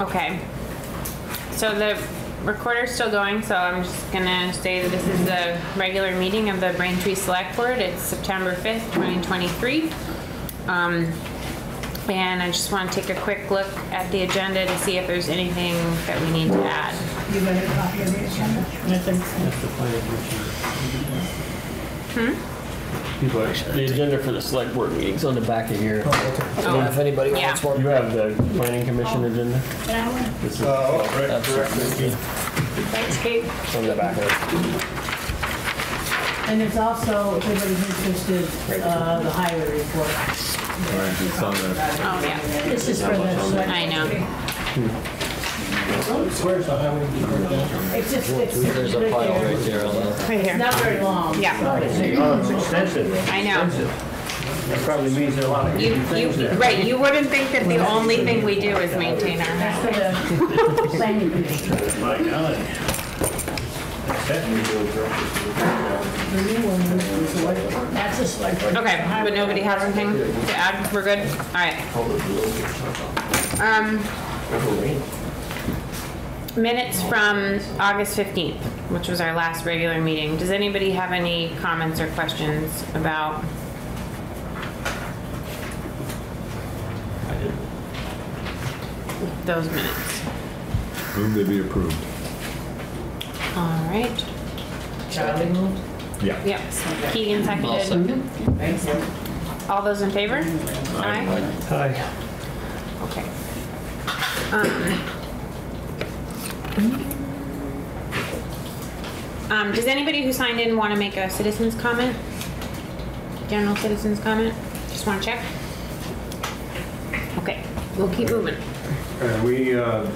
Okay. So the recorder's still going, so I'm just gonna say that this is the regular meeting of the Braintree Select Board. It's September 5th, 2023. Um, and I just wanna take a quick look at the agenda to see if there's anything that we need to add. You got a copy of the agenda? I think so. That's the planning. Hmm? People, are- the agenda for the select board meeting's on the back of here. Oh. If anybody Yeah. wants one. You have the planning commission agenda? That one? This is That's Thanks, Kate. it's on the back of it. And there's also, if anybody's interested, uh, the highway report. Oh, yeah. This is for the select. I know. Where's the highway department? It's just, it's. There's a pile right there on that. Right It's here. not very long. Yeah, Oh, it's extensive. I know. That probably means there are a lot of You, hidden things there. right, you wouldn't think that the only thing we do is maintain our That's for the planning commission. My God. That we do The new one is the select board. That's a select board. Okay, but nobody has anything to add? We're good? Alright. Um, minutes from August 15th, which was our last regular meeting. Does anybody have any comments or questions about? Those minutes. Move they be approved. Alright, Charlie moved. Yeah. yep. Keegan I'll seconded. second. All those in favor? Aye. Hi. Okay. Um, Um, does anybody who signed in want to make a citizen's comment? General citizen's comment? Just want to check? Okay, we'll keep moving. Are we, uh,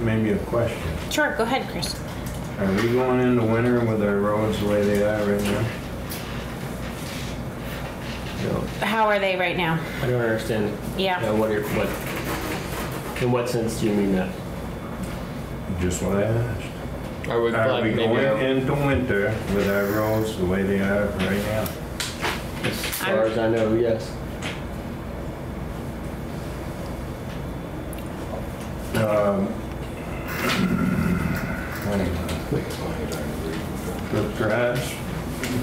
maybe a question. Sure, go ahead, Chris. Are we going into winter with our roads the way they are right now? How are they right now? I don't understand. Yeah. Uh, What, are- what, in what sense do you mean that? Just what I asked. Are we Are like we maybe going a- into winter with our roads the way they are right now? As far as I know, yes. Um, But perhaps,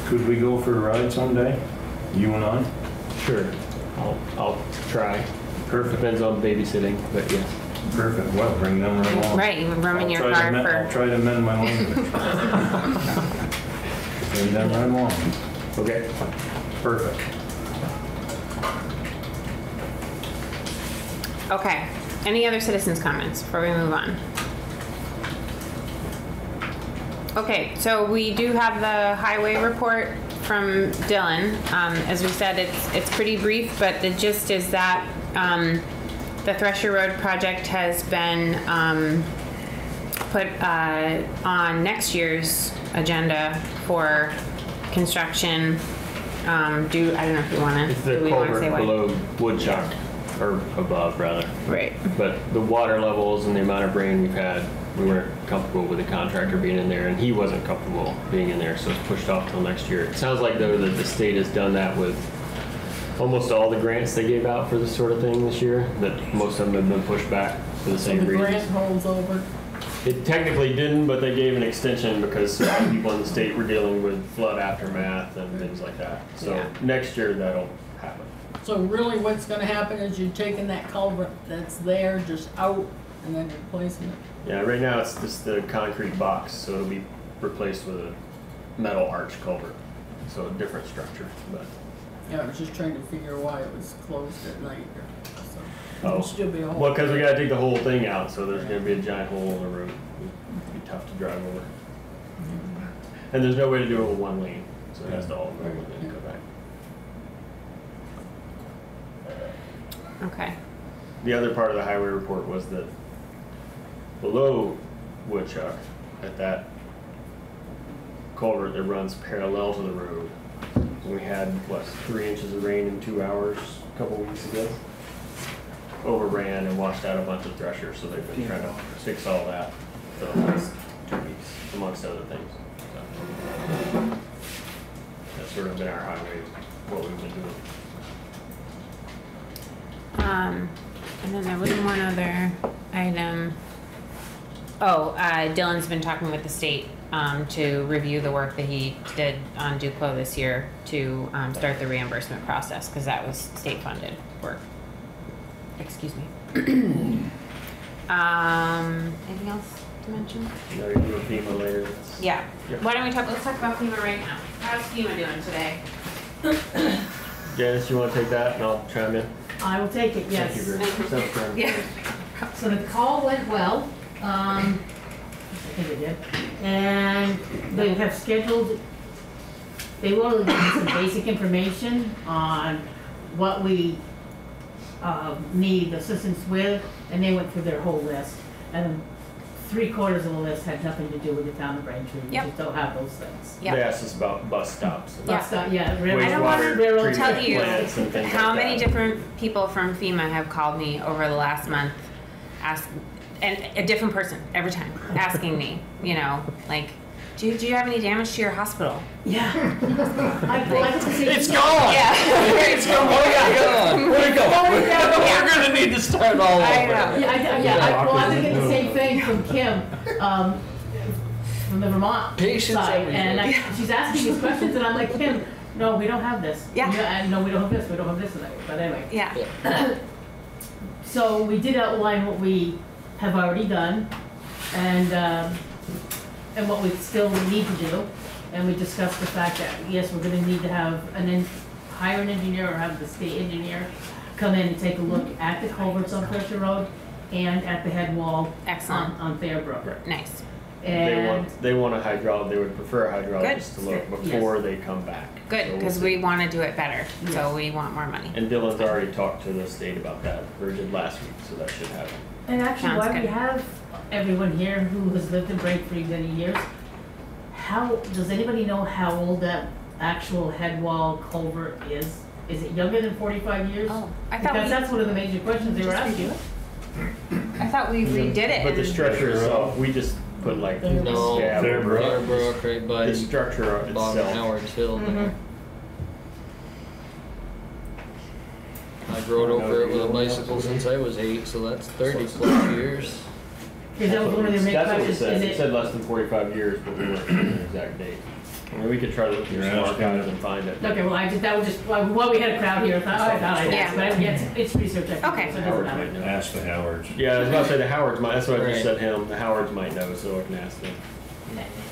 could we go for a ride someday? You and I? Sure. I'll, I'll try. Perfect, Depends on babysitting, but yes. Perfect. Well, bring them right along. Right, you room in I'll your try to car men- I'll for, try to mend my language. Bring them right along. Okay. Perfect. okay. Any other citizens' comments before we move on? Okay, so we do have the highway report from Dylan. Um, as we said, it's, it's pretty brief, but the gist is that, um, the Thresher Road project has been, um, put, uh, on next year's agenda for construction. Um, do, I don't know if you wanna, It's the do we wanna say culvert what? below Woodchuck, or above rather. Right, But the water levels and the amount of rain we've had, we weren't comfortable with the contractor being in there, and he wasn't comfortable being in there, so it's pushed off till next year. It sounds like though that the state has done that with almost all the grants they gave out for this sort of thing this year, that most of them have been pushed back for the same So same the grant holds over. It technically didn't, but they gave an extension because some people in the state were dealing with flood aftermath and things like that. So Yeah. next year that'll happen. So really what's gonna happen is you're taking that culvert that's there just out and then replacing it. Yeah, right now it's just the concrete box, so it'll be replaced with a metal arch culvert. So a different structure, but, Yeah, I was just trying to figure why it was closed at night so. Oh. It'll still be a hole. well, because we gotta dig the whole thing out, so there's gonna be a giant hole in the road. It'd be tough to drive over. Mm-hmm. And there's no way to do it with one lane, so it has to all go and then go back. okay. The other part of the highway report was that below Woodchuck, at that culvert that runs parallel to the road, we had, what, three inches of rain in two hours a couple weeks ago? Overran and washed out a bunch of threshers, so they've been trying to fix all that for the last two weeks, amongst other things. So That's sort of been our highway, what we've been doing. Um, and then there was one other item. Oh, uh, Dylan's been talking with the state, um, to review the work that he did on Duclos this year to, um, start the reimbursement process, cause that was state funded work. Excuse me. Um, anything else to mention? You know, you're doing FEMA later. Yeah, Yep. why don't we talk, let's talk about FEMA right now. How's FEMA doing today? Janice, you wanna take that and I'll chime in? I will take it, yes. Thank you yes. very much. Sounds good. Yeah. So the call went well, um, I think it did. And they have scheduled, they wanted to give me some basic information on what we, um, need assistance with, and they went through their whole list. And three quarters of the list had nothing to do with the town of Braintree, we Yep. just don't have those things. Yeah. They asked us about bus stops. and Yeah. But stuff, yeah. railroad- I don't wanna wastewater railroad treatment tell you plants and things How like many that. different people from FEMA have called me over the last month, ask, and a different person every time, asking me, you know, like, do, do you have any damage to your hospital? Yeah. I, I have to say. It's gone! Yeah. It's gone! Where'd it go? Where'd it go? Yeah. We're gonna need to start all over. I know. Yeah, I, yeah, I, well, I think the same thing from Kim, um, from the Vermont Patience side, and I, everywhere. she's asking these questions, and I'm like, Kim, no, we don't have this. Yeah. And no, we don't have this, we don't have this, but anyway. Yeah, So we did outline what we have already done, and, um, and what we still need to do. And we discussed the fact that, yes, we're gonna need to have an, en- hire an engineer or have the state engineer come in and take a look at the culverts on Thresher Road and at the head wall on, excellent, on Fairbrook. nice, They And, want, they want a hydraulic, they would prefer a hydrologist to look Yes. before they come back. So good, we'll cause see. we wanna do it better, so Yes. we want more money. And Dylan's already talked to the state about that, or did last week, so that should happen. And actually, Sounds why we have everyone here who has lived in Braintree many years, how, does anybody know how old that actual head wall culvert is? Is it younger than forty-five years? Oh, I thought Because we, that's one of the major questions they were asking. I thought we redid it. But the and- structure itself, we just put like, No, Yeah, Fairbrook. Fairbrook right by the structure bottom itself. Howard Hill Mhm. there. I rode over it with a bicycle since I was eight, so that's thirty plus years. Because that was one of the main That's what it questions, said, is it it, said less than forty-five years, but we weren't sure the exact date. I mean, we could try to look through You're some asking. archives and find it. okay, well, I just, that was just, well, while we had a crowd here, I thought, I thought I'd Yeah. ask, but I- yeah, it's, it's research, I think, so Okay. it doesn't Howard matter. might know. Ask the Howards. Yeah, I was about to say the Howards might, that's what I just said him, the Howards might know, so I can ask them.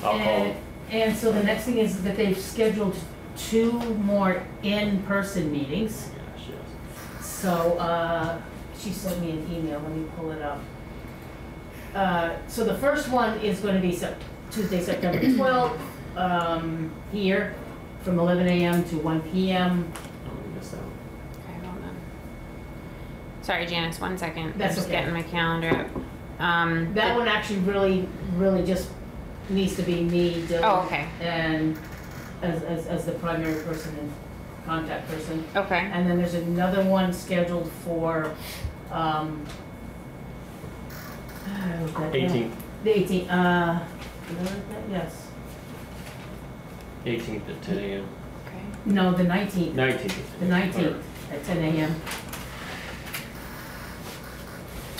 I'll call And, them. and so the next thing is that they've scheduled two more in-person meetings. Gosh, yes. So, uh, she sent me an email, let me pull it up. Uh, so the first one is gonna be Sep- Tuesday, September twelfth, um, here, from eleven AM to one PM. Oh, we missed that one. Okay, hold on. Sorry, Janice, one second. I'm just okay. getting my calendar up. Um, That one actually really, really just needs to be me, Dylan. Oh, okay. And as, as, as the primary person and contact person. okay, And then there's another one scheduled for, um, I wrote that down. Eighteenth, The eighteenth, uh, did I write that? yes. eighteenth at ten AM, okay. No, the nineteenth, nineteenth. the nineteenth at ten AM.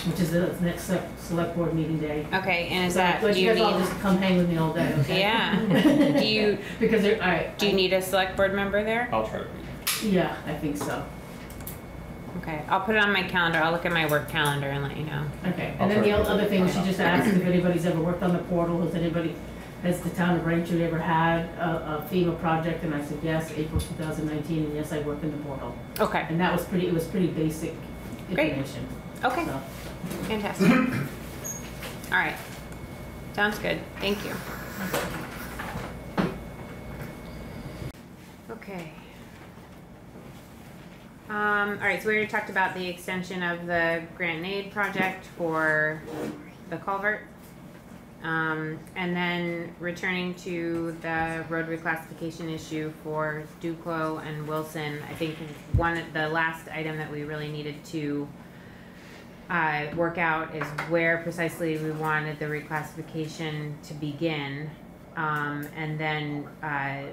Which is the next select, select board meeting day. Okay, and is So, that, But do you you guys all need, just come hang with me all day, okay? Yeah. do you, Because they're, alright. do you need a select board member there? I'll try to read Yeah, I think so. Okay, I'll put it on my calendar. I'll look at my work calendar and let you know. Okay, I'll and then try the to- other thing, we should just ask if anybody's ever worked on the portal, has anybody, has the town of Braintree ever had a, a FEMA project? And I said, yes, April two thousand nineteen, and yes, I worked in the portal. Okay, And that was pretty, it was pretty basic Great. information, okay, so. fantastic. All right, sounds good. Thank you. Okay. Um, all right, so we already talked about the extension of the grant and aid project for the culvert. Um, and then returning to the road reclassification issue for Duclos and Wilson, I think one, of the last item that we really needed to uh, work out is where precisely we wanted the reclassification to begin. Um, and then, uh,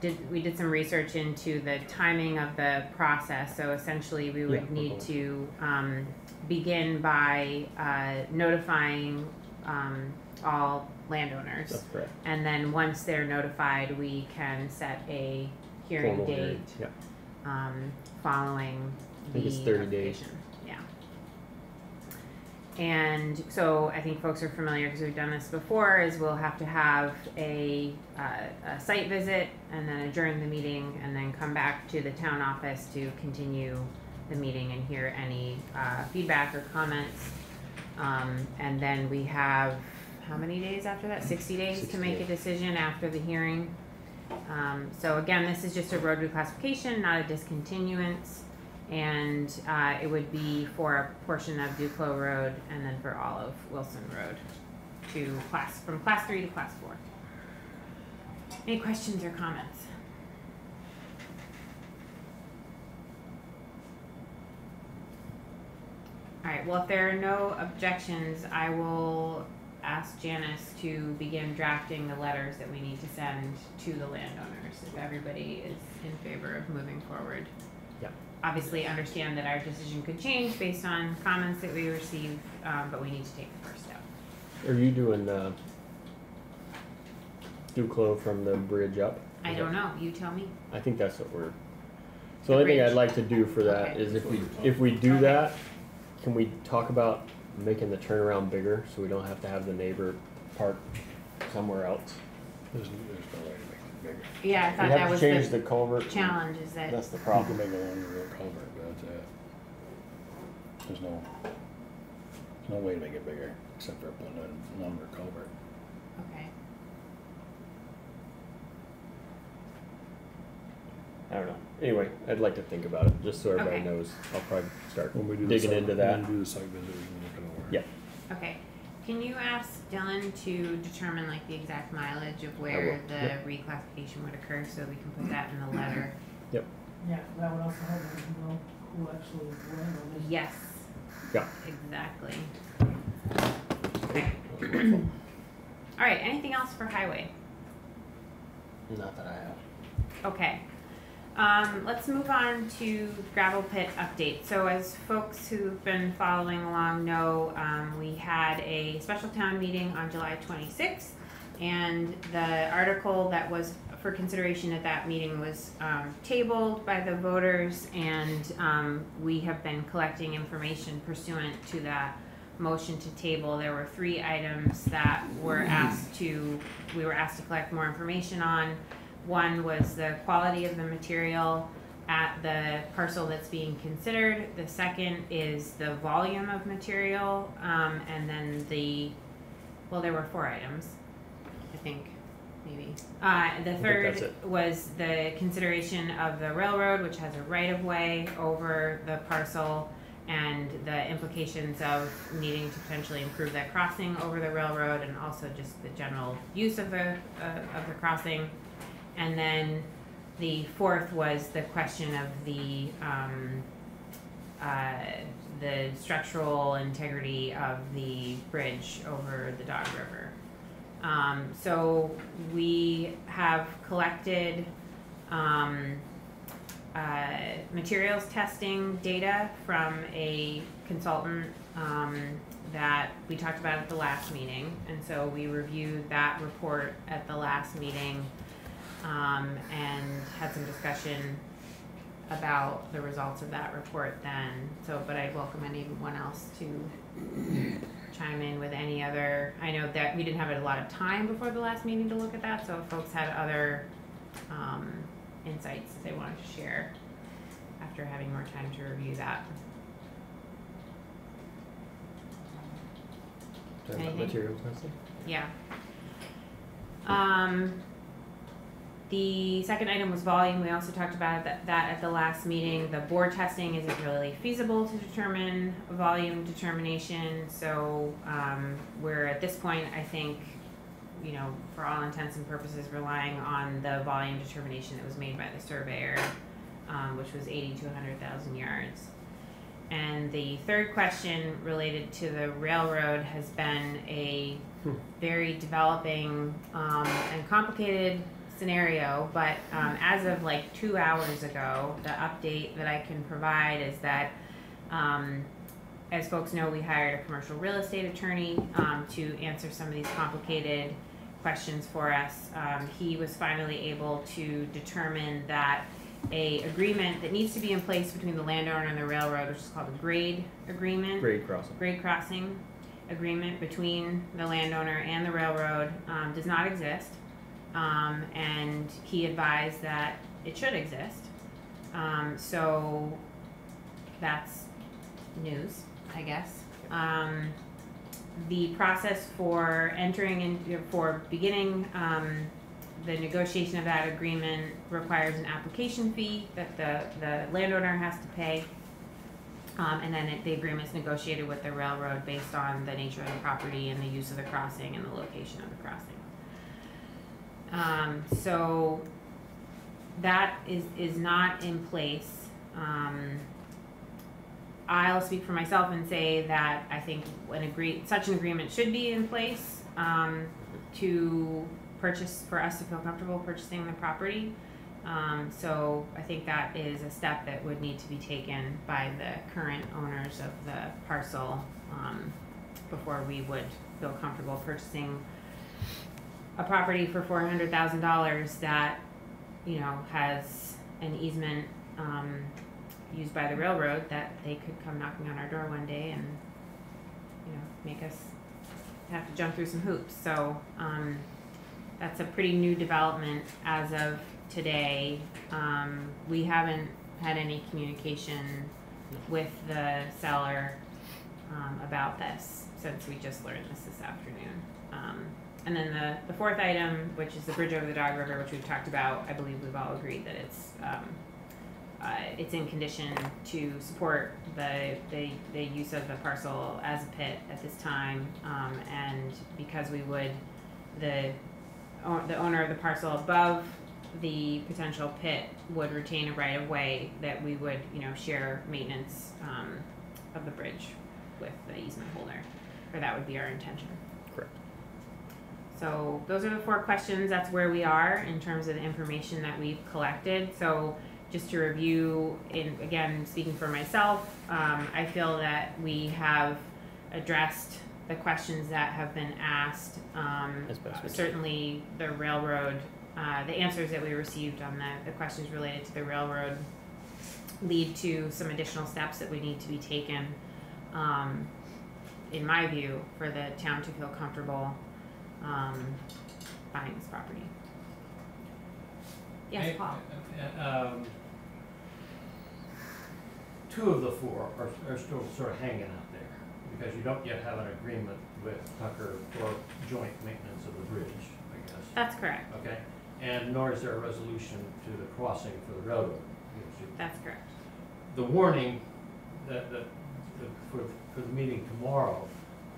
did, we did some research into the timing of the process, so essentially we would Yeah. need to, um, begin by uh, notifying um, all landowners. That's correct. And then once they're notified, we can set a hearing Formal date hearing, Yeah. um, following I think the it's 30 days. application. And so I think folks are familiar because we've done this before. Is we'll have to have a, uh, a site visit and then adjourn the meeting and then come back to the town office to continue the meeting and hear any uh, feedback or comments. Um, and then we have how many days after that? 60 days to 60 make a decision after the hearing. Um, so again, this is just a road reclassification, not a discontinuance. And uh, it would be for a portion of Duclos Road and then for all of Wilson Road to class, from class three to class four. Any questions or comments? All right, well, if there are no objections, I will ask Janice to begin drafting the letters that we need to send to the landowners, if everybody is in favor of moving forward. Yeah. Obviously, understand that our decision could change based on comments that we receive, um, but we need to take the first step. Are you doing the Duclos from the bridge up? I don't know, you tell me. I think that's what we're. So the only thing. I'd like to do for that Okay. is if we if we do Okay. that, can we talk about making the turnaround bigger so we don't have to have the neighbor park somewhere else? There's, there's no way to make it. Yeah, I We thought have that to was change the the culvert. challenge, is that, That's the You can problem. make a longer real culvert, but that's it. There's no, there's no way to make it bigger, except for putting a longer culvert. okay. I don't know. Anyway, I'd like to think about it just so everybody Okay. knows. I'll probably start When we do the digging site- into When that. we do the site visit, we can look it over. Yeah. Okay, can you ask Dylan to determine like the exact mileage of where the yep. reclassification would occur, so we can put that in the letter? Yep. Yeah, that would also help us know who actually is on this. Yes. Yeah. Exactly. Okay. All right, anything else for highway? Not that I have. Okay. Um, let's move on to gravel pit update. So as folks who've been following along know, um, we had a special town meeting on July twenty-sixth. And the article that was for consideration at that meeting was, um, tabled by the voters. And, um, we have been collecting information pursuant to that motion to table. There were three items that were asked to, we were asked to collect more information on. One was the quality of the material at the parcel that's being considered. The second is the volume of material, um, and then the, well, there were four items, I think, maybe. Uh, the third it. was the consideration of the railroad, which has a right-of-way over the parcel, and the implications of needing to potentially improve that crossing over the railroad, and also just the general use of the, uh, of the crossing. And then the fourth was the question of the, um, uh, the structural integrity of the bridge over the Dog River. Um, so we have collected, um, uh, materials testing data from a consultant, um, that we talked about at the last meeting. And so we reviewed that report at the last meeting um, and had some discussion about the results of that report then. So, but I welcome anyone else to chime in with any other, I know that we didn't have a lot of time before the last meeting to look at that, so if folks had other, um, insights that they wanted to share after having more time to review that. Anything? Material testing? Yeah. Um, the second item was volume. We also talked about that, that at the last meeting. The bore testing isn't really feasible to determine volume determination. So, um, we're at this point, I think, you know, for all intents and purposes, relying on the volume determination that was made by the surveyor, um, which was eighty to hundred thousand yards. And the third question related to the railroad has been a very developing um, and complicated scenario. But um, as of like two hours ago, the update that I can provide is that um, as folks know, we hired a commercial real estate attorney um, to answer some of these complicated questions for us. Um, he was finally able to determine that a agreement that needs to be in place between the landowner and the railroad, which is called a grade agreement Grade crossing. grade crossing agreement between the landowner and the railroad um, does not exist. Um, and he advised that it should exist. Um, so that's news, I guess. Um, the process for entering in, for beginning um, the negotiation of that agreement requires an application fee that the, the landowner has to pay. Um, and then it, the agreement is negotiated with the railroad based on the nature of the property and the use of the crossing and the location of the crossing. Um, so that is, is not in place. Um, I'll speak for myself and say that I think an agree, such an agreement should be in place, um, to purchase, for us to feel comfortable purchasing the property. Um, so I think that is a step that would need to be taken by the current owners of the parcel, um, before we would feel comfortable purchasing a property for four hundred thousand dollars that, you know, has an easement, um, used by the railroad that they could come knocking on our door one day and, you know, make us have to jump through some hoops. So, um, that's a pretty new development as of today. Um, we haven't had any communication with the seller, um, about this since we just learned this this afternoon. Um, and then the, the fourth item, which is the bridge over the Dog River, which we've talked about, I believe we've all agreed that it's, um, uh, it's in condition to support the, the, the use of the parcel as a pit at this time. Um, and because we would, the, the owner of the parcel above the potential pit would retain a right of way that we would, you know, share maintenance, um, of the bridge with the easement holder, or that would be our intention. So those are the four questions. That's where we are in terms of the information that we've collected. So just to review, in again speaking for myself, um, I feel that we have addressed the questions that have been asked. Um, As best we can. certainly, the railroad, uh, the answers that we received on the, the questions related to the railroad lead to some additional steps that we need to be taken. Um, in my view, for the town to feel comfortable um, buying this property. Yes, Hey, Paul. uh, um, Two of the four are, are still sort of hanging out there, because you don't yet have an agreement with Tucker for joint maintenance of the bridge, I guess. That's correct. Okay, and nor is there a resolution to the crossing for the railroad. That's correct. The warning that, that, that for, for the meeting tomorrow,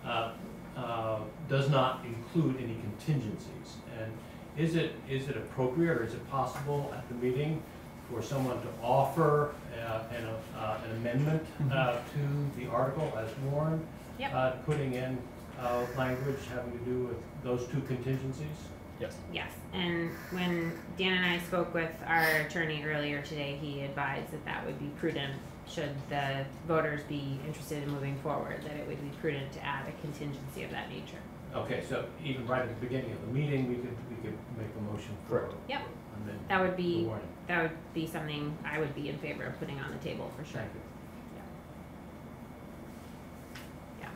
uh, uh, does not include any contingencies. And is it, is it appropriate or is it possible at the meeting for someone to offer uh, an, uh, an amendment uh, to the article as warned? Yep. uh, Putting in uh, language having to do with those two contingencies? Yes. Yes, and when Dan and I spoke with our attorney earlier today, he advised that that would be prudent should the voters be interested in moving forward, that it would be prudent to add a contingency of that nature. Okay, so even right at the beginning of the meeting, we could, we could make a motion for. Correct. Yep. amend That would the be, warning. that would be something I would be in favor of putting on the table for sure. Thank you. Yeah.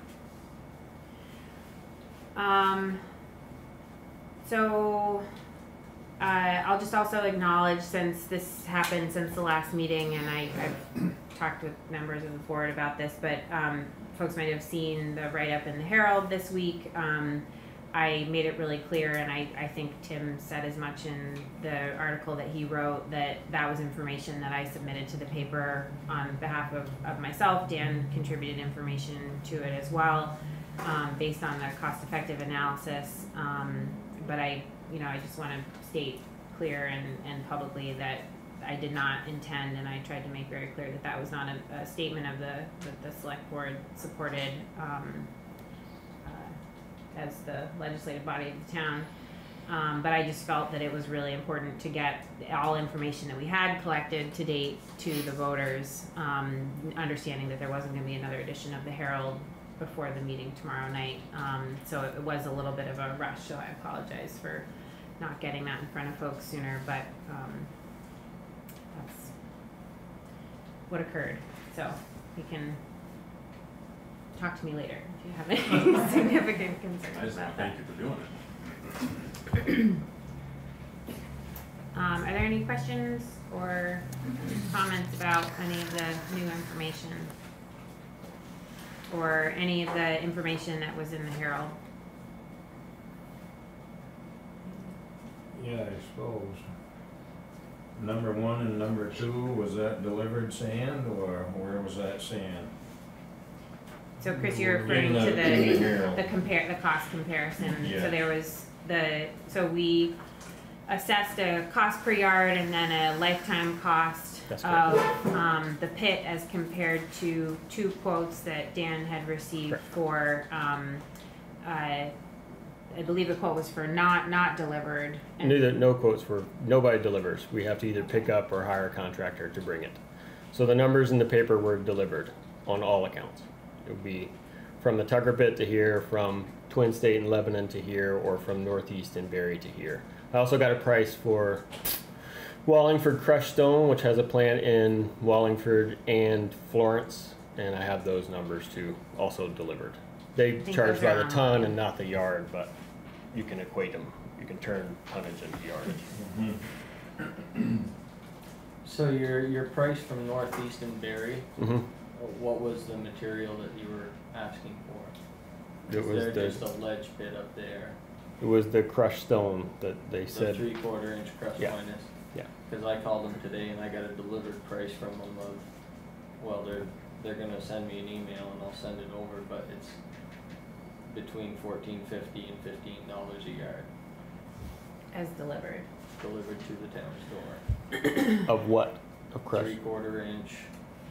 Um, so, uh, I'll just also acknowledge since this happened since the last meeting and I, I've talked with members of the board about this, but, um, folks might have seen the write-up in the Herald this week. Um, I made it really clear and I, I think Tim said as much in the article that he wrote that that was information that I submitted to the paper on behalf of, of myself. Dan contributed information to it as well, um, based on the cost-effective analysis. Um, but I, you know, I just want to state clear and, and publicly that I did not intend, and I tried to make very clear that that was not a, a statement of the, that the select board supported, um, uh, as the legislative body of the town. Um, but I just felt that it was really important to get all information that we had collected to date to the voters, um, understanding that there wasn't gonna be another edition of the Herald before the meeting tomorrow night. Um, so it was a little bit of a rush, so I apologize for not getting that in front of folks sooner, but, um, that's what occurred. So you can talk to me later if you have any significant concerns. I just about that. thank you for doing it. Um, are there any questions or comments about any of the new information? Or any of the information that was in the Herald? Yeah, I suppose. Number one and number two, was that delivered sand or where was that sand? So Chris, you're referring the- to in the the, Herald. the compare, the cost comparison. So there was the, so we assessed a cost per yard and then a lifetime cost That's of, um, the pit as compared to two quotes that Dan had received Correct. for, um, uh, I believe the quote was for not, not delivered. and- Neither, no quotes for, nobody delivers. We have to either pick up or hire a contractor to bring it. So the numbers in the paper were delivered on all accounts. It would be from the Tucker Pit to here, from Twin State and Lebanon to here, or from Northeast and Barre to here. I also got a price for Wallingford crushed stone, which has a plant in Wallingford and Florence, and I have those numbers too, also delivered. They charge by the ton and not the yard, but you can equate them. You can turn tonnage into yardage. So your, your price from Northeast and Barre, hmm what was the material that you were asking for? It Is was there the just a ledge pit up there? it was the crushed stone that they The said. three quarter inch crust Yeah. minus? Yeah. Cause I called them today and I got a delivered price from them of, well, they're, they're gonna send me an email and I'll send it over, but it's between fourteen fifty and fifteen dollars a yard, As delivered. delivered to the town store. Of what? Of crushed. Three quarter inch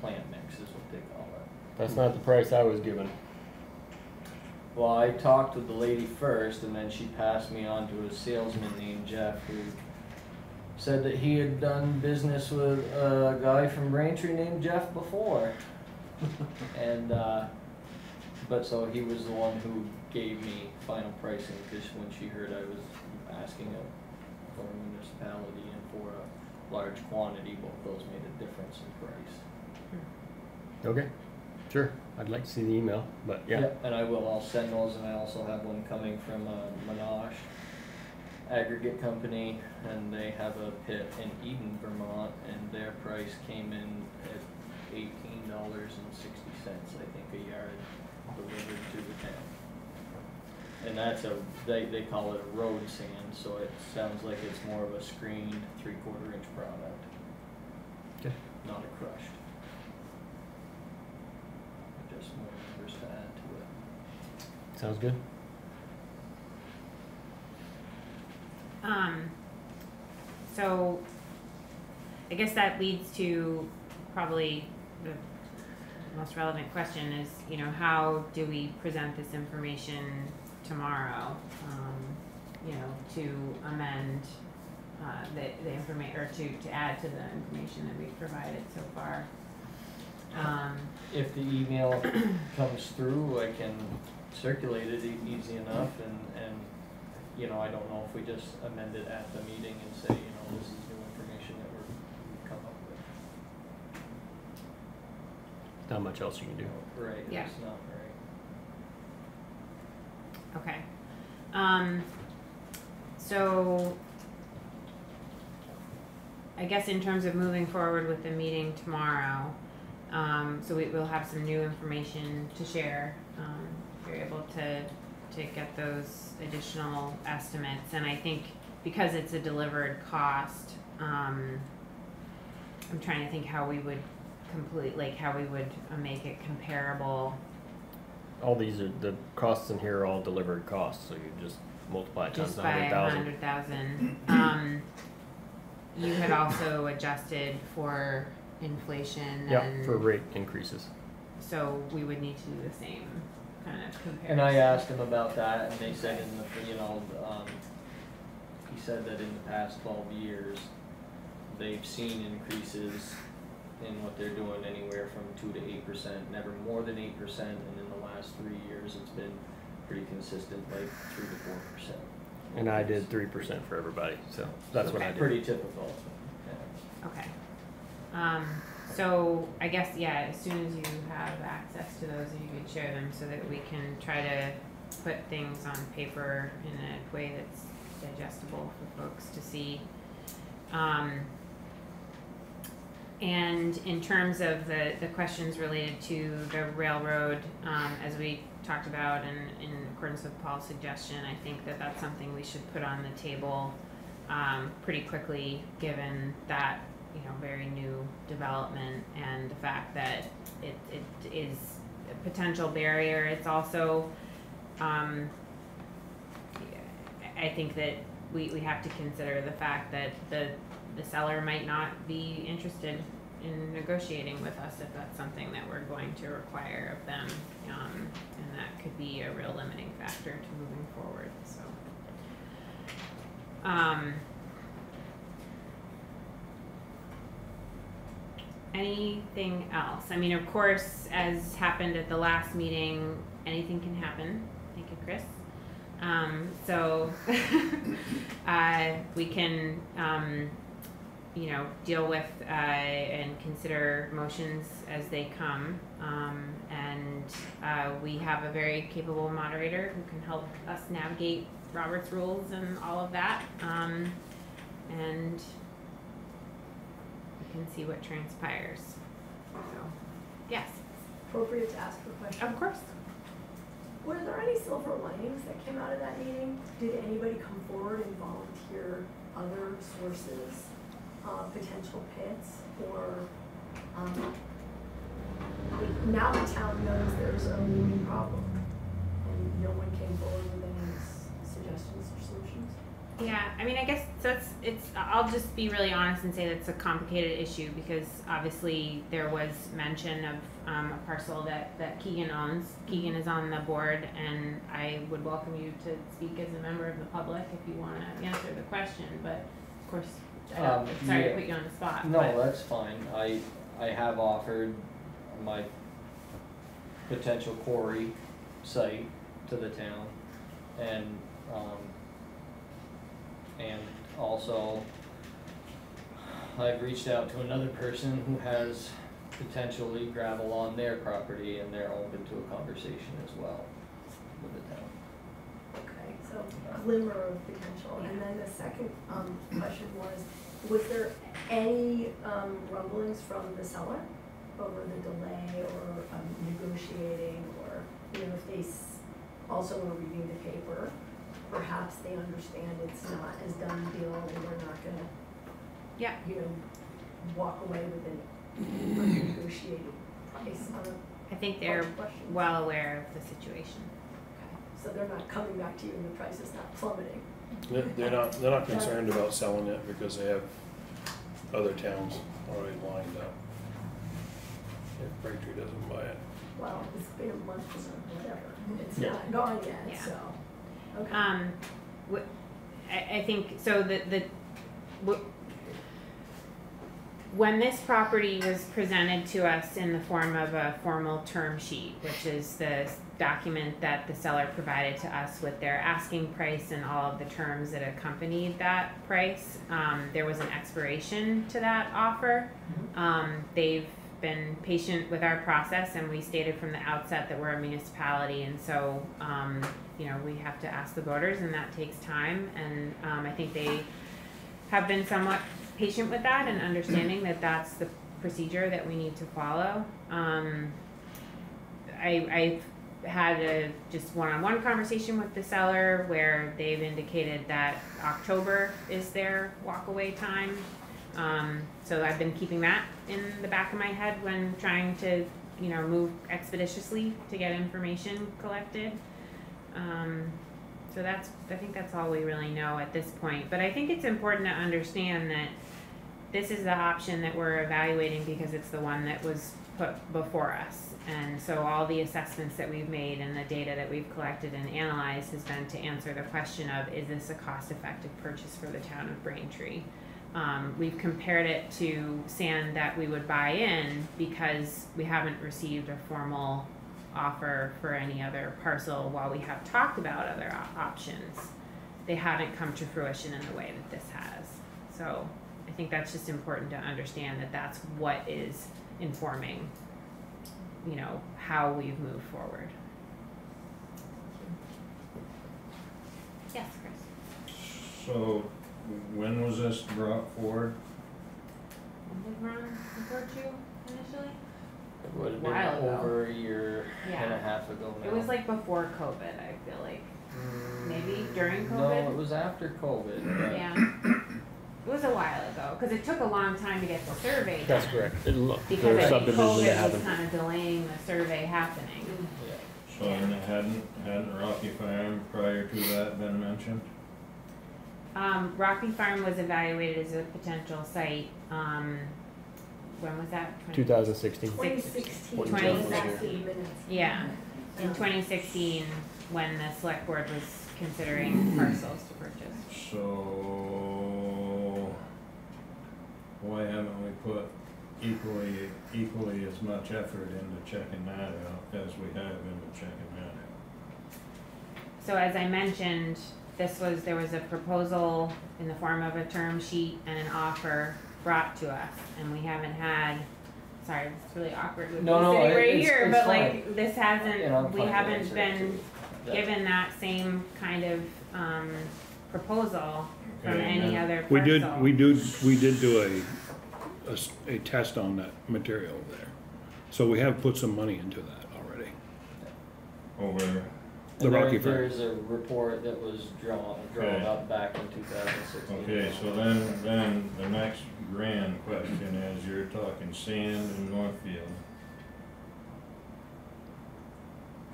plant mix is what they call it. That's not the price I was given. Well, I talked with the lady first, and then she passed me on to a salesman named Jeff who said that he had done business with a guy from Braintree named Jeff before. and, uh, but so he was the one who gave me final pricing because when she heard I was asking a, for a municipality and for a large quantity, both those made a difference in price. Okay. Sure. I'd like to see the email, but yeah. Yep, and I will, I'll send those, and I also have one coming from, uh, Monash Aggregate Company, and they have a pit in Eden, Vermont, and their price came in at eighteen dollars and sixty cents, I think, a yard delivered to the town. And that's a, they, they call it a road sand, so it sounds like it's more of a screened three-quarter inch product, Okay. not a crushed. Just more numbers to add to it. Sounds good. Um, so I guess that leads to probably the most relevant question is, you know, how do we present this information tomorrow? Um, you know, to amend, uh, the, the informa- or to, to add to the information that we've provided so far. Um, If the email comes through, I can circulate it easy enough and, and, you know, I don't know if we just amend it at the meeting and say, you know, this is new information that we're, we've come up with. Not much else you can do. Right, Yeah. it's not right. Okay. Um, so I guess in terms of moving forward with the meeting tomorrow, um, so we will have some new information to share. Um, if you're able to, to get those additional estimates, and I think because it's a delivered cost, um, I'm trying to think how we would complete, like how we would uh, make it comparable. All these are the costs in here are all delivered costs, so you just multiply it times Just a by hundred a thousand. hundred thousand. Um, you had also adjusted for inflation Yeah, and for rate increases. so we would need to do the same kind of comparison. And I asked him about that and they said in the, you know, um, he said that in the past twelve years, they've seen increases in what they're doing anywhere from two to eight percent, never more than eight percent, and in the last three years, it's been pretty consistent, like three to four percent. And I did three percent for everybody, so that's what I did. Pretty typical, yeah. Okay. Um, so I guess, yeah, as soon as you have access to those, if you could share them so that we can try to put things on paper in a way that's digestible for folks to see. Um, and in terms of the, the questions related to the railroad, um, as we talked about and in accordance with Paul's suggestion, I think that that's something we should put on the table um, pretty quickly, given that, you know, very new development and the fact that it, it is a potential barrier. It's also, um, I think that we, we have to consider the fact that the, the seller might not be interested in negotiating with us if that's something that we're going to require of them. Um, and that could be a real limiting factor to moving forward, so. Um. Anything else? I mean, of course, as happened at the last meeting, anything can happen. Thank you, Chris. Um, so, uh, we can, um, you know, deal with, uh, and consider motions as they come. Um, and, uh, we have a very capable moderator who can help us navigate Robert's rules and all of that. Um, and we can see what transpires. So, yes, appropriate to ask for questions. of course. Were there any silver linings that came out of that meeting? Did anybody come forward and volunteer other sources, uh, potential pits, or, um, now the town knows there's a looming problem, and no one came forward with any suggestions or solutions? Yeah, I mean, I guess that's it's. I'll just be really honest and say that's a complicated issue because obviously there was mention of um, a parcel that that Keegan owns. Keegan is on the board, and I would welcome you to speak as a member of the public if you want to answer the question. But of course, I don't, Um, sorry to yeah. put you on the spot. No, but, that's fine. I, I have offered my potential quarry site to the town and, um, and also I've reached out to another person who has potentially gravel on their property and they're open to a conversation as well with the town. Glimmer of potential, and then the second, um, question was, was there any, um, rumblings from the seller over the delay or, um, negotiating, or, you know, if they also were reading the paper, perhaps they understand it's not as done deal, and they're not gonna, yeah, you know, walk away with an unnegotiated price on a I think they're bunch of questions. well aware of the situation. So they're not coming back to you and the price is not plummeting. They're, they're not, they're not concerned about selling it because they have other towns already lined up. If Braintree doesn't buy it. Well, it's been a month or whatever, it's Yeah. not gone yet, Yeah. so, okay. Um, wh- I, I think, so the, the, wh- when this property was presented to us in the form of a formal term sheet, which is the s- document that the seller provided to us with their asking price and all of the terms that accompanied that price, um, there was an expiration to that offer. Um, they've been patient with our process and we stated from the outset that we're a municipality and so, um, you know, we have to ask the voters and that takes time and, um, I think they have been somewhat patient with that and understanding that that's the procedure that we need to follow. Um, I, I've had a just one-on-one conversation with the seller where they've indicated that October is their walkaway time. Um, so I've been keeping that in the back of my head when trying to, you know, move expeditiously to get information collected. Um, so that's, I think that's all we really know at this point. But I think it's important to understand that this is the option that we're evaluating because it's the one that was put before us. And so all the assessments that we've made and the data that we've collected and analyzed has been to answer the question of, is this a cost-effective purchase for the town of Braintree? Um, we've compared it to sand that we would buy in because we haven't received a formal offer for any other parcel while we have talked about other op- options. They haven't come to fruition in the way that this has. So I think that's just important to understand that that's what is informing, you know, how we've moved forward. Yes, Chris. So, when was this brought forward? When did Ron report you initially? It would have While been ago. over a year and a half ago now. It was like before COVID, I feel like. maybe Mm, during No, COVID? it was after COVID. but- Yeah. It was a while ago, cause it took a long time to get the survey done. That's correct. It lo- Because There I are think subdivisions that COVID was haven't. kinda delaying the survey happening. Yeah. So, and hadn't, hadn't Rocky Farm prior to that been mentioned? Um, Rocky Farm was evaluated as a potential site, um, when was that? Twenty- 2016. Twenty sixteen, Twenty exactly minutes. Yeah, in twenty sixteen, when the select board was considering parcels to purchase. So, why haven't we put equally, equally as much effort into checking that out as we have into checking that out? So as I mentioned, this was, there was a proposal in the form of a term sheet and an offer brought to us, and we haven't had, sorry, it's really awkward with me No, no, sitting it- right it's- here, it's but fine. like, this hasn't, And I'm we fine to haven't answer it been too. Yeah. given that same kind of, um, proposal from any then- other We did, we do, we did do a, a s- a test on that material there. So we have put some money into that already. Over, The And there- Rocky Farm. There's a report that was drawn, drawn Okay. up back in two thousand sixteen. okay, so then, then the next grand question is, you're talking sand in Northfield.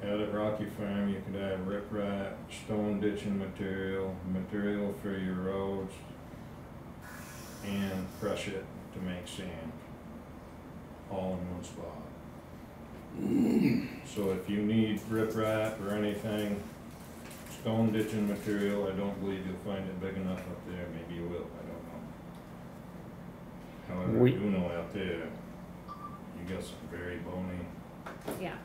Out at Rocky Farm, you could have riprap, stone ditching material, material for your roads, and crush it to make sand, all in one spot. So if you need riprap or anything, stone ditching material, I don't believe you'll find it big enough up there, maybe you will, I don't know. However, I We- do know out there, you got some very bony Yeah.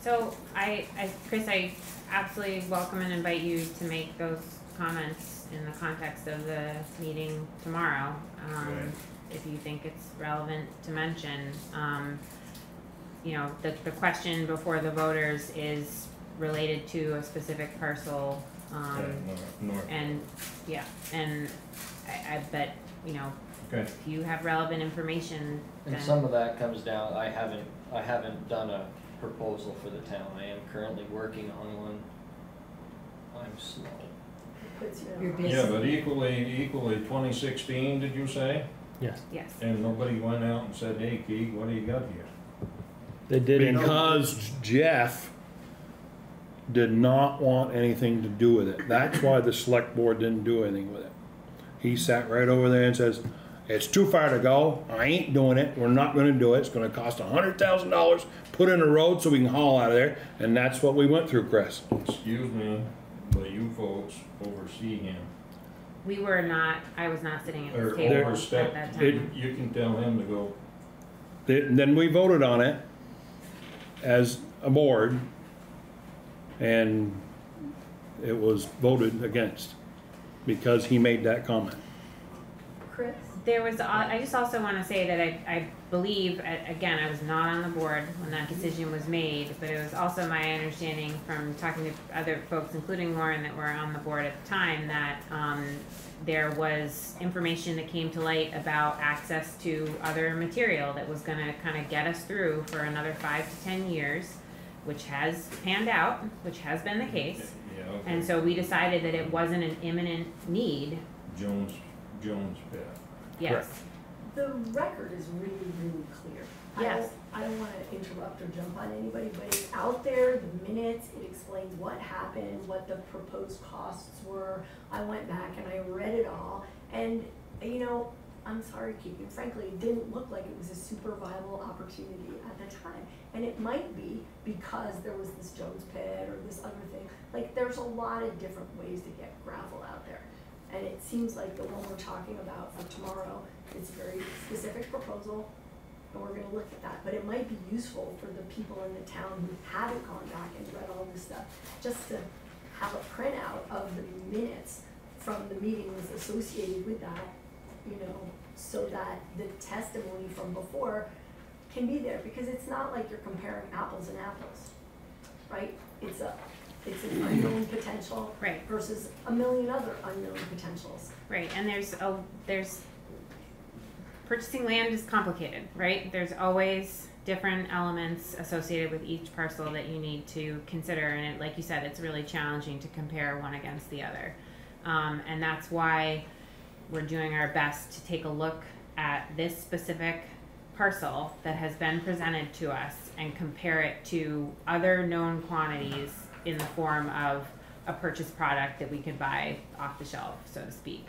So I, I, Chris, I absolutely welcome and invite you to make those comments in the context of the meeting tomorrow. Um, Right. if you think it's relevant to mention, um, you know, the, the question before the voters is related to a specific parcel, um, north. and, yeah, and I, I bet, you know, Okay, if you have relevant information, then. And some of that comes down, I haven't, I haven't done a proposal for the town, I am currently working on one. I'm slow. You You're busy. yeah, but equally, equally twenty sixteen, did you say? Yes. Yes. And nobody went out and said, hey, Keith, what do you got here? They did. Because Jeff did not want anything to do with it. That's why the select board didn't do anything with it. He sat right over there and says, it's too far to go. I ain't doing it. We're not gonna do it. It's gonna cost a hundred thousand dollars, put in a road so we can haul out of there. And that's what we went through, Chris. Excuse me, but you folks oversee him. We were not, I was not sitting at Or this table at overstep, that It- time. you can tell him to go, Then then we voted on it as a board. And it was voted against because he made that comment. Chris? There was, I just also wanna say that I, I believe, again, I was not on the board when that decision was made, but it was also my understanding from talking to other folks, including Lauren, that were on the board at the time, that, um, there was information that came to light about access to other material that was gonna kinda get us through for another five to ten years, which has panned out, which has been the case. yeah, okay. And so we decided that it wasn't an imminent need, Jones, Jones pit. Yes. The record is really, really clear. I Yes. don't, I don't wanna interrupt or jump on anybody, but it's out there, the minutes, it explains what happened, what the proposed costs were. I went back and I read it all, and, you know, I'm sorry, keeping, frankly, it didn't look like it was a super viable opportunity at the time. And it might be because there was this Jones pit or this other thing. Like, there's a lot of different ways to get gravel out there. And it seems like the one we're talking about for tomorrow is a very specific proposal, and we're gonna look at that. But it might be useful for the people in the town who haven't gone back and read all this stuff, just to have a printout of the minutes from the meetings associated with that, you know, so that the testimony from before can be there, because it's not like you're comparing apples and apples, right? It's a, it's an unknown potential Right. versus a million other unknown potentials. Right, and there's a, there's, purchasing land is complicated, right? There's always different elements associated with each parcel that you need to consider, and it, like you said, it's really challenging to compare one against the other. Um, and that's why we're doing our best to take a look at this specific parcel that has been presented to us and compare it to other known quantities in the form of a purchased product that we could buy off the shelf, so to speak.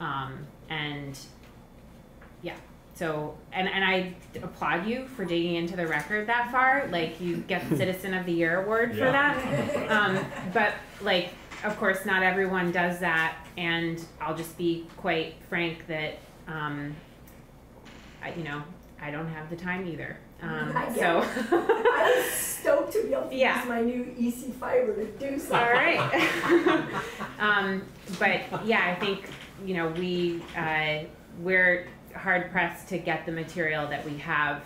Um, and yeah, so and and I applaud you for digging into the record that far. Like you get the Citizen of the Year award for Yeah. that. Um, but like, of course, not everyone does that, and I'll just be quite frank that um, I, you know, I don't have the time either. Um, I get so. I was stoked to be able to Yeah. use my new EC fiber to do something. All right. um, but yeah, I think you know we uh, we're hard pressed to get the material that we have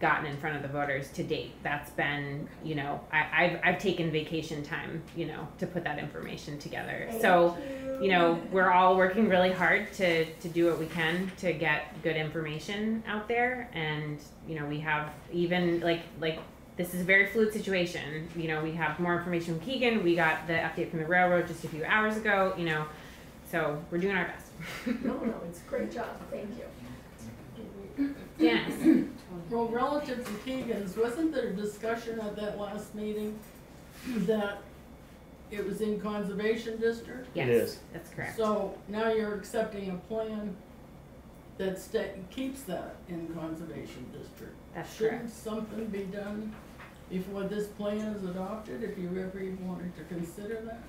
gotten in front of the voters to date. That's been you know I, I've I've taken vacation time you know to put that information together. so you know we're all working really hard to to do what we can to get good information out there. And you know we have even like like this is a very fluid situation. You know we have more information from keegan. We got the update from the railroad just a few hours ago you know. So we're doing our best. No, no, it's a great job, thank you. yes Well, relative to Keegan's, wasn't there a discussion at that last meeting that it was in conservation district? yes is. that's correct So now you're accepting a plan that sta- keeps that in conservation district. that's Shouldn't correct something be done before this plan is adopted, if you ever even wanted to consider that?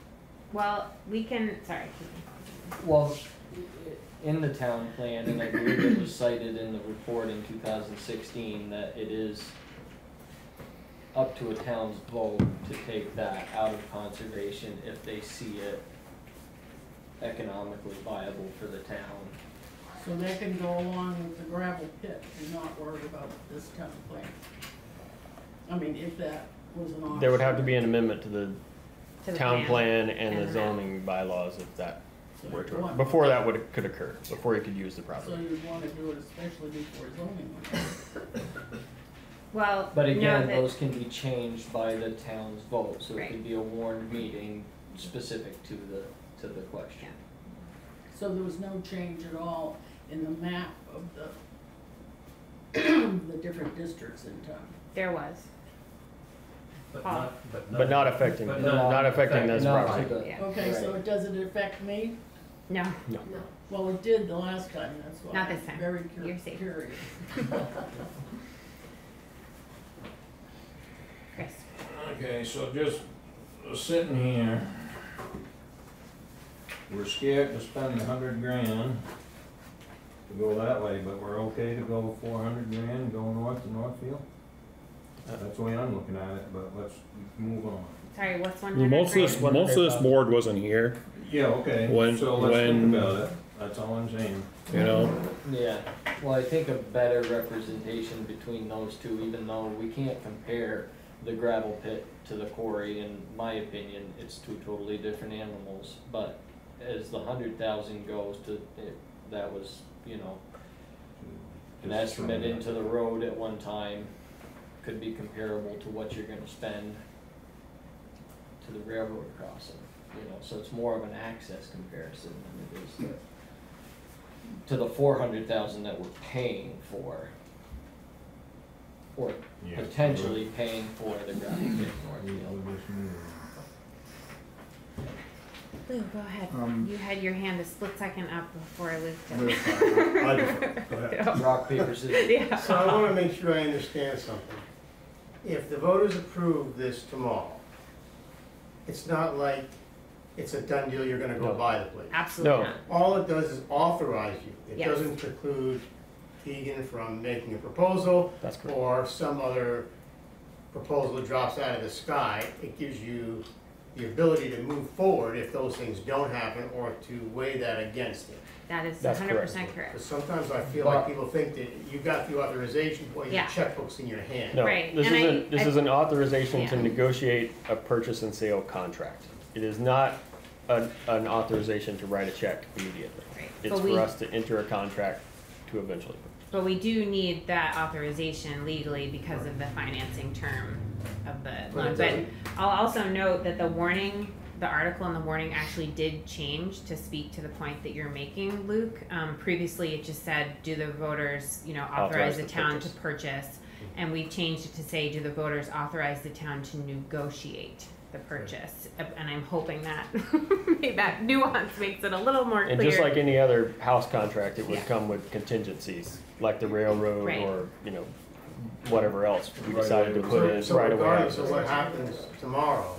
well we can sorry Keegan. Well, i- in the town plan, and I believe it was cited in the report in two thousand sixteen, that it is up to a town's vote to take that out of conservation if they see it economically viable for the town. So they can go along with the gravel pit, you're not worry about this town plan. I mean, if that was an option. There would have to be an amendment to the To the town plan and and the the zoning bylaws if that So were you'd to, before that would, could occur, before you could use the So property. you'd wanna do it especially before zoning. well But know again, that- those can be changed by the town's vote, so it Right. could be a warned meeting specific to the, to the question. So there was no change at all in the map of the, the different districts in town. there was But not, but not. But not affecting, but not affecting this Not to property. the- Yeah. Okay, so Right. it doesn't affect me? No No, Well, it did the last time, that's why. Not this I'm time. Very cur- You're safe. curious. chris Okay, so just uh, sitting here, we're scared to spend a hundred grand to go that way, but we're okay to go four hundred grand, and go north to Northfield? That's the way I'm looking at it, but let's move on. sorry what's one hundred Most of this, most of this board wasn't here, Yeah, okay, When- so let's think about it, that's all I'm saying. you know? Yeah, well, I think a better representation between those two, even though we can't compare the gravel pit to the quarry, in my opinion, it's two totally different animals, but as the hundred thousand goes to, it, that was, you know, an Just estimate throwing into the road at one time, could be comparable to what you're gonna spend to the railroad crossing, you know, so it's more of an access comparison than it is the to the four hundred thousand that we're paying for. Or Yeah. potentially paying for the gravel pit Northfield. just move on. Lou, go ahead. Um, You had your hand a split second up before Lou Lou, did. I defer. Go ahead. Rock, paper, scissors. Yeah. So I wanna make sure I understand something. If the voters approve this tomorrow, it's not like it's a done deal, you're gonna go No. buy the place. Absolutely No. not. All it does is authorize you. It Yes. doesn't preclude Keegan from making a proposal That's correct. or some other proposal that drops out of the sky. It gives you the ability to move forward if those things don't happen or to weigh that against it. That is That's hundred percent correct. Because sometimes I feel like people think that you've got the authorization, boy, your Yeah. checkbook's in your hand. No, Right, this and I- isn't, this I- is an authorization to Yeah. negotiate a purchase and sale contract. It is not an, an authorization to write a check immediately. Right. It's But we- for us to enter a contract to eventually. But we do need that authorization legally because of the financing term of the But it loan. But doesn't- I'll also note that the warning, the article in the warning actually did change to speak to the point that you're making, Luke. Um, previously, it just said, do the voters, you know, authorize Authorize the the town to purchase. purchase? And we've changed it to say, do the voters authorize the town to negotiate the purchase? Uh, And I'm hoping that, that nuance makes it a little more clear. And just like any other house contract, it would Yeah. come with contingencies, like the railroad Right. or, you know, whatever else we Right decided to away. put So- in So right away. regardless of what happens tomorrow,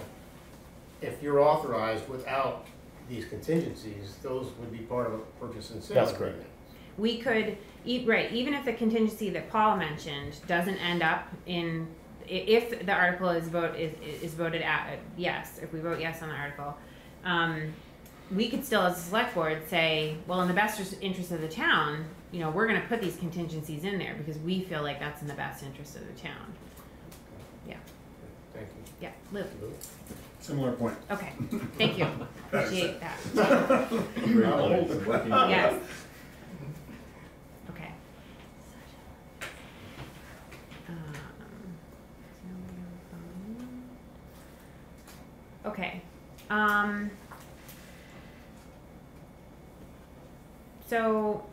if you're authorized without these contingencies, those would be part of a purchase and sale That's correct. agreement. we could, e- right, even if the contingency that Paul mentioned doesn't end up in, i- if the article is vote, is, is voted at, yes, if we vote yes on the article, um, we could still, as a select board, say, well, in the best interest of the town, you know, we're gonna put these contingencies in there because we feel like that's in the best interest of the town. Yeah. Thank you. Yeah, Lou, Similar point. okay, thank you, appreciate that, yes. Okay. Um, Okay, um. So,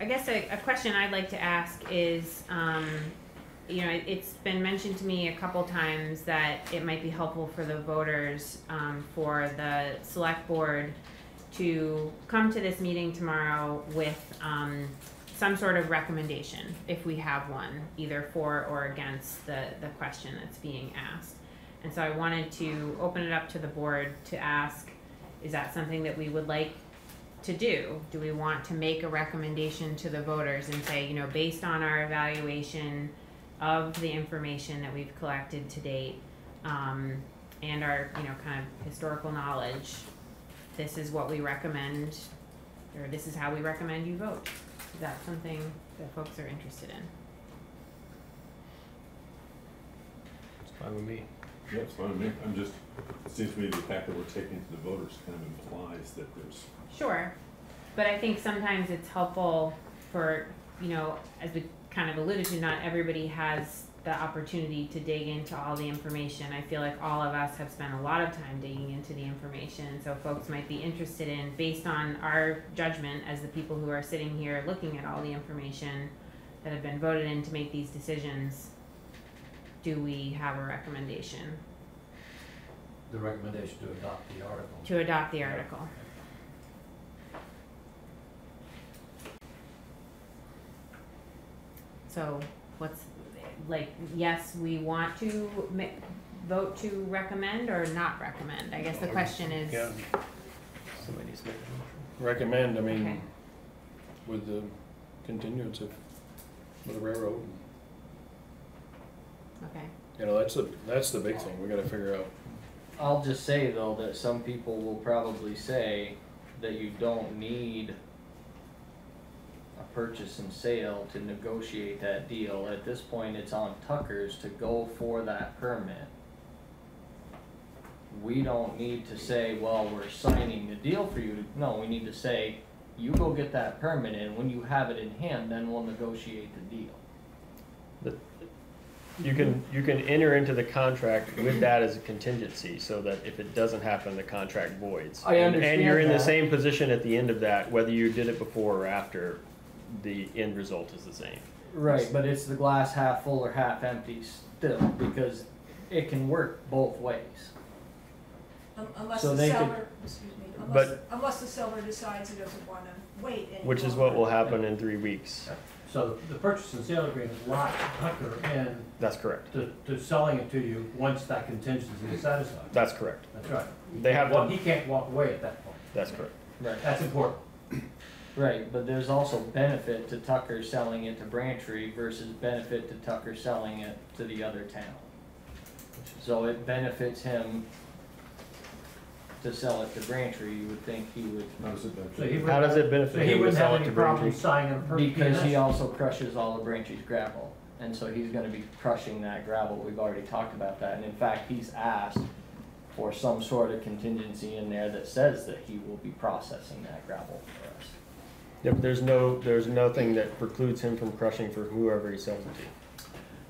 I guess a, a question I'd like to ask is, um, you know, it- it's been mentioned to me a couple times that it might be helpful for the voters, um, for the select board to come to this meeting tomorrow with, um, some sort of recommendation, if we have one, either for or against the, the question that's being asked. And so I wanted to open it up to the board to ask, is that something that we would like to do? Do we want to make a recommendation to the voters and say, you know, based on our evaluation of the information that we've collected to date, um, and our, you know, kind of historical knowledge, this is what we recommend, or this is how we recommend you vote? Is that something that folks are interested in? It's fine with me. It's fine. I'm just, it seems to me the fact that we're taking to the voters kind of implies that there's, Sure, but I think sometimes it's helpful for, you know, as we kind of alluded to, not everybody has the opportunity to dig into all the information. I feel like all of us have spent a lot of time digging into the information, so folks might be interested in, based on our judgment as the people who are sitting here looking at all the information that have been voted in to make these decisions, do we have a recommendation The recommendation to adopt the article. to adopt the article? So what's, like, yes, we want to ma- vote to recommend or not recommend? I guess the question is, Yeah, Somebody needs a motion. recommend, I Okay. mean, with the continuance of, with the railroad. Okay, You know, that's the, that's the big thing, we gotta figure out. I'll just say though that some people will probably say that you don't need a purchase and sale to negotiate that deal. At this point, it's on Tucker's to go for that permit. We don't need to say, well, we're signing the deal for you. No, we need to say, you go get that permit and when you have it in hand, then we'll negotiate the deal. You can, you can enter into the contract with that as a contingency, so that if it doesn't happen, the contract voids. I And- And you're in the understand same position at the end of that, whether you did it before or after, the end result is the same. Right, but it's the glass half full or half empty still, because it can work both ways. Un- Unless So the they could- seller, excuse me, unless, But- unless the seller decides he doesn't wanna wait any Which is what will happen in three weeks. So the purchase and sale agreement locks Tucker in That's correct. to, to selling it to you once that contingency is satisfied. That's correct. That's right. They have Well, to, he can't walk away at that point. that's correct. Right. That's important. Right, but there's also benefit to Tucker selling it to Braintree versus benefit to Tucker selling it to the other town. So it benefits him to sell it to Braintree, you would think he would, How does it So he benefit? How does it So benefit he him to wouldn't sell have it any to problem Braintree? signing a per because he PNS. also crushes all of Braintree's gravel. And so he's gonna be crushing that gravel, we've already talked about that, and in fact, he's asked for some sort of contingency in there that says that he will be processing that gravel for us. Yep, there's no, there's nothing that precludes him from crushing for whoever he sells it to.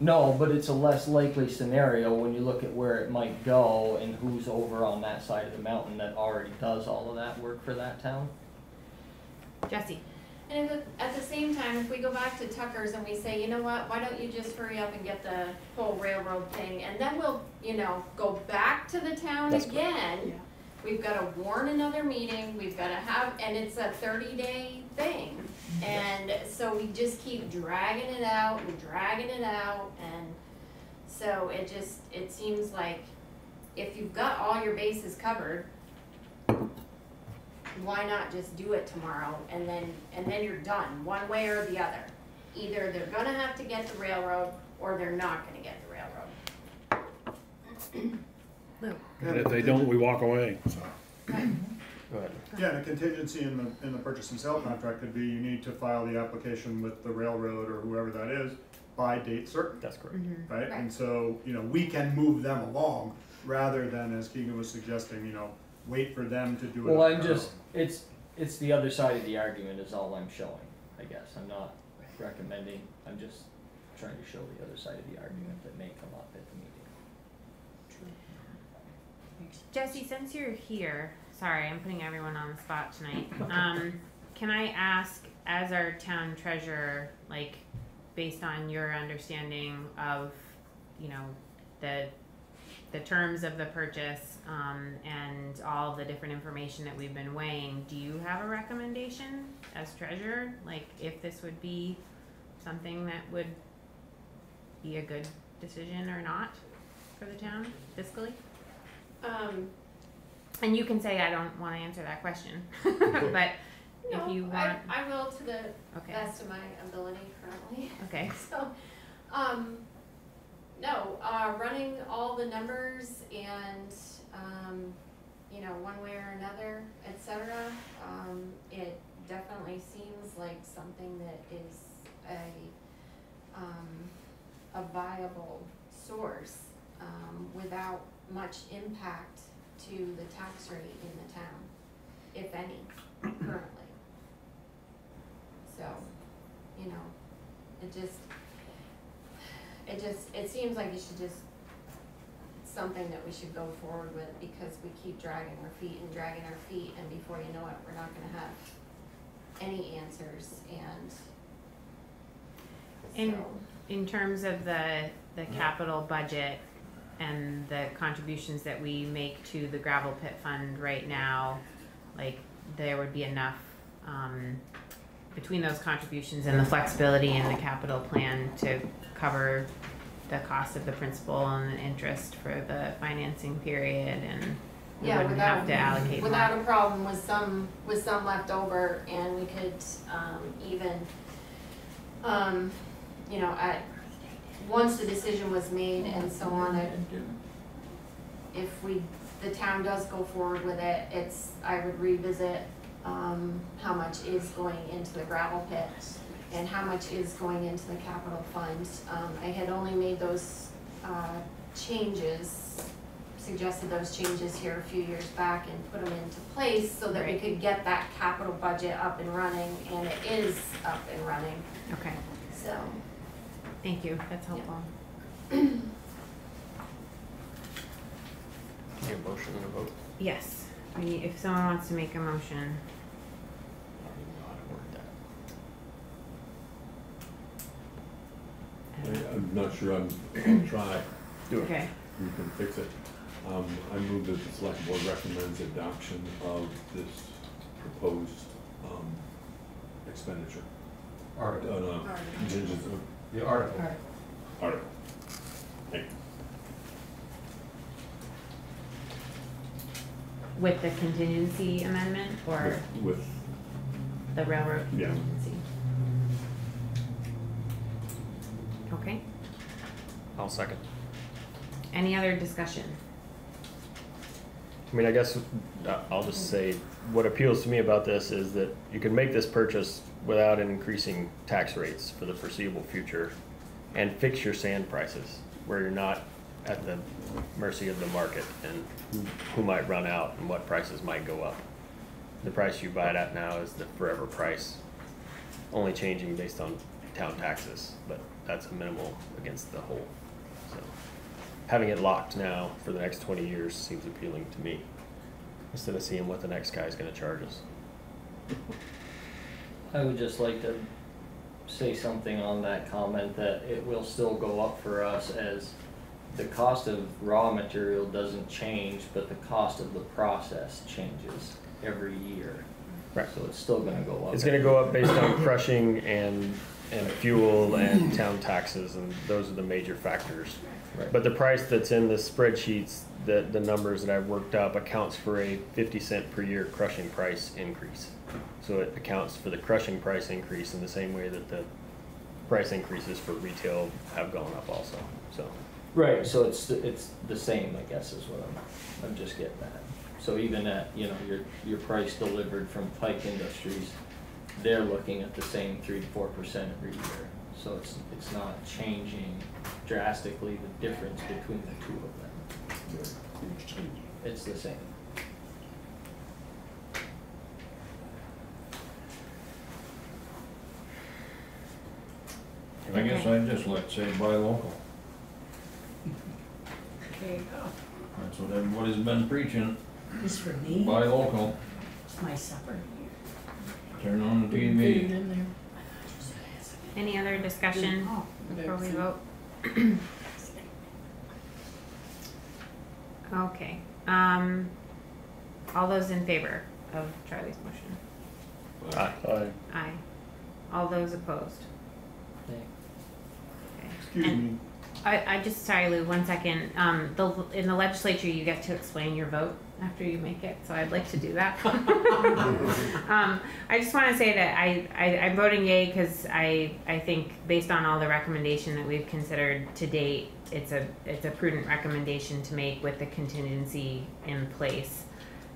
No, but it's a less likely scenario when you look at where it might go and who's over on that side of the mountain that already does all of that work for that town. Jesse, And if, it- at the same time, if we go back to Tucker's and we say, you know what, why don't you just hurry up and get the whole railroad thing, and then we'll, you know, go back to the town That's correct. again. We've gotta warn another meeting, we've gotta have, and it's a thirty day thing. And so we just keep dragging it out and dragging it out, and so it just, it seems like if you've got all your bases covered, why not just do it tomorrow and then, and then you're done, one way or the other. Either they're gonna have to get the railroad, or they're not gonna get the railroad. And if they don't, we walk away, so. Go. Yeah, and a contingency in the, in the purchase and sale contract could be you need to file the application with the railroad or whoever that is by date certain, That's correct. Mm-hmm. right? Right. And so, you know, we can move them along rather than, as Keegan was suggesting, you know, wait for them to do it. Well, on I'm their just, it's, it's the other side of the argument is all I'm showing, I guess. I'm not recommending, I'm just trying to show the other side of the argument that may come up at the meeting. Jesse, since you're here, sorry, I'm putting everyone on the spot tonight. Um, can I ask, as our town treasurer, like, based on your understanding of, you know, the, the terms of the purchase, um, and all the different information that we've been weighing, do you have a recommendation as treasurer? Like, if this would be something that would be a good decision or not for the town fiscally? Um, And you can say, I don't wanna answer that question, but if you I, want, I will to the okay, best of my ability currently. okay, So, um, no, uh, running all the numbers and, um, you know, one way or another, etc. um, it definitely seems like something that is a, um, a viable source, um, without much impact to the tax rate in the town, if any, currently. So, you know, it just, it just, it seems like it should just, something that we should go forward with because we keep dragging our feet and dragging our feet and before you know it, we're not gonna have any answers and And- so, in terms of the, the capital budget and the contributions that we make to the gravel pit fund right now, like, there would be enough, um, between those contributions and the flexibility in the capital plan to cover the cost of the principal and the interest for the financing period and we Yeah, wouldn't have without- to allocate more. without a problem with some, with some left over and we could, um, even, um, you know, at, once the decision was made and so on, it, if we, the town does go forward with it, it's, I would revisit, um, how much is going into the gravel pit and how much is going into the capital fund. Um, I had only made those, uh, changes, suggested those changes here a few years back and put them into place so that we could get that capital budget up and running, and it is up and running, Okay, so. Thank you, that's helpful. Need a motion and a vote? Yes, we need, if someone wants to make a motion, I don't even know how to word that. I- I'm not sure, I'm, I'll try, Do it. okay, we can fix it. Um, I move that the select board recommends adoption of this proposed, um, expenditure. Article, Uh, no, Article. contingency, the article. article. Thank you. With the contingency amendment or With, with the railroad Yeah. contingency? Okay, I'll second. any other discussion? I mean, I guess uh, I'll just say what appeals to me about this is that you can make this purchase without increasing tax rates for the foreseeable future and fix your sand prices where you're not at the mercy of the market and who- who might run out and what prices might go up. The price you buy it at now is the forever price, only changing based on town taxes, but that's a minimal against the whole. So having it locked now for the next twenty years seems appealing to me, instead of seeing what the next guy is gonna charge us. I would just like to say something on that comment that it will still go up for us as the cost of raw material doesn't change, but the cost of the process changes every year. Right. So it's still gonna go up. It's gonna go up based on crushing and, and fuel and town taxes, and those are the major factors. Right. But the price that's in the spreadsheets, the, the numbers that I've worked up accounts for a fifty cent per year crushing price increase. So it accounts for the crushing price increase in the same way that the price increases for retail have gone up also, so. Right, so it's, it's the same, I guess is what I'm, I'm just getting at. So even at, you know, your, your price delivered from Pike Industries, they're looking at the same three to four percent every year. So it's, it's not changing drastically the difference between the two of them. It's the same. I guess I'd just like to say buy local. There you go. That's what everybody's been preaching, This for me, buy local, it's my supper. turn on the TV. in there. Any other discussion Oh, before we vote? Okay, um, all those in favor of Charlie's motion? Aye. Aye. All those opposed? Thank- Okay. Excuse And- me, I, I just, sorry Lou, one second, um, the, in the legislature, you get to explain your vote after you make it, so I'd like to do that. Um, I just wanna say that I, I, I'm voting yay, cause I, I think based on all the recommendation that we've considered to date, it's a, it's a prudent recommendation to make with the contingency in place.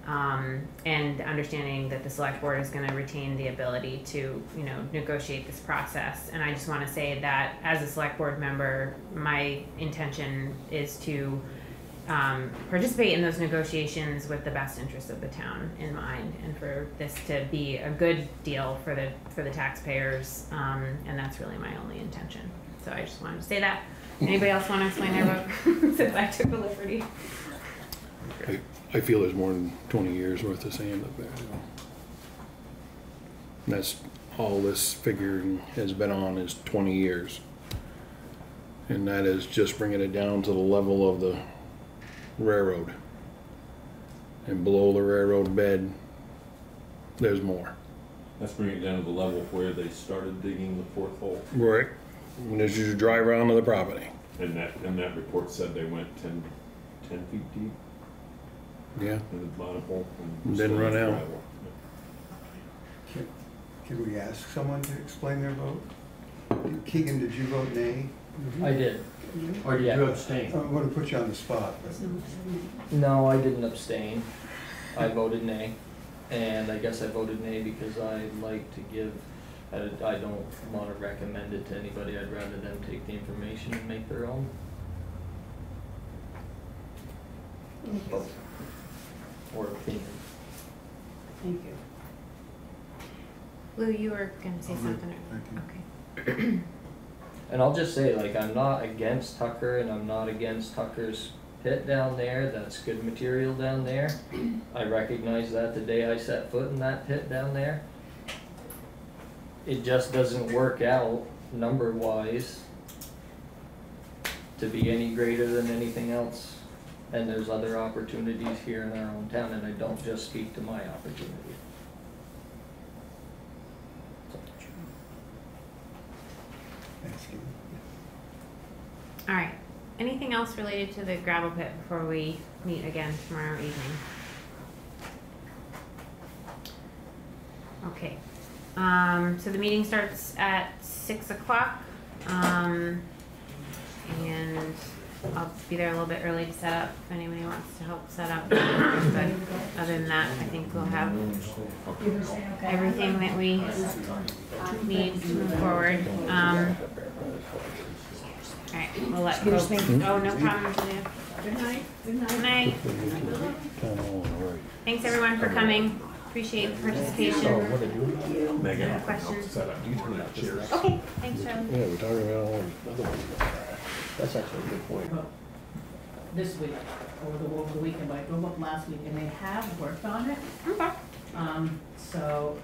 Um, and understanding that the select board is gonna retain the ability to, you know, negotiate this process. And I just wanna say that as a select board member, my intention is to um, participate in those negotiations with the best interests of the town in mind and for this to be a good deal for the, for the taxpayers. Um, and that's really my only intention. So I just wanted to say that. Anybody else wanna explain their vote, since I took the liberty? I, I feel there's more than twenty years worth of sand up there. And That's all this figure has been on is twenty years. And that is just bringing it down to the level of the railroad. And below the railroad bed, there's more. Let's bring it down to the level where they started digging the fourth hole. Right. And as you drive around to the property. And that, and that report said they went ten, ten feet deep Yeah. in the bottom hole. and Didn't run out. gravel. Can, can we ask someone to explain their vote? Keegan, did you vote nay? I did. Or did Yeah. you abstain? I'm gonna put you on the spot, but No, I didn't abstain. I voted nay. And I guess I voted nay because I like to give, I, I don't wanna recommend it to anybody. I'd rather them take the information and make their own. vote Or opinion. Thank you. Lou, you were gonna say something. thank you. Okay. And I'll just say, like, I'm not against Tucker and I'm not against Tucker's pit down there. That's good material down there. I recognized that the day I set foot in that pit down there. It just doesn't work out number wise to be any greater than anything else And there's other opportunities here in our own town, and I don't just speak to my opportunity. Thanks, Keegan. All right. Anything else related to the gravel pit before we meet again tomorrow evening? Okay. Um, so the meeting starts at six o'clock. Um, and I'll be there a little bit early to set up if anybody wants to help set up. But other than that, I think we'll have everything that we need to move forward. Um, all right, we'll let folks, oh, no problem, Julia. Good night, good night. Good night. Oh. Thanks everyone for coming. Appreciate the participation. Megan. Questions? Cheers. Okay, thanks, Charlie. Yeah, we're talking about all the other ones. That's actually a good point. this week, over the, over the weekend, but I drove up last week and they have worked on it. Okay. Um, so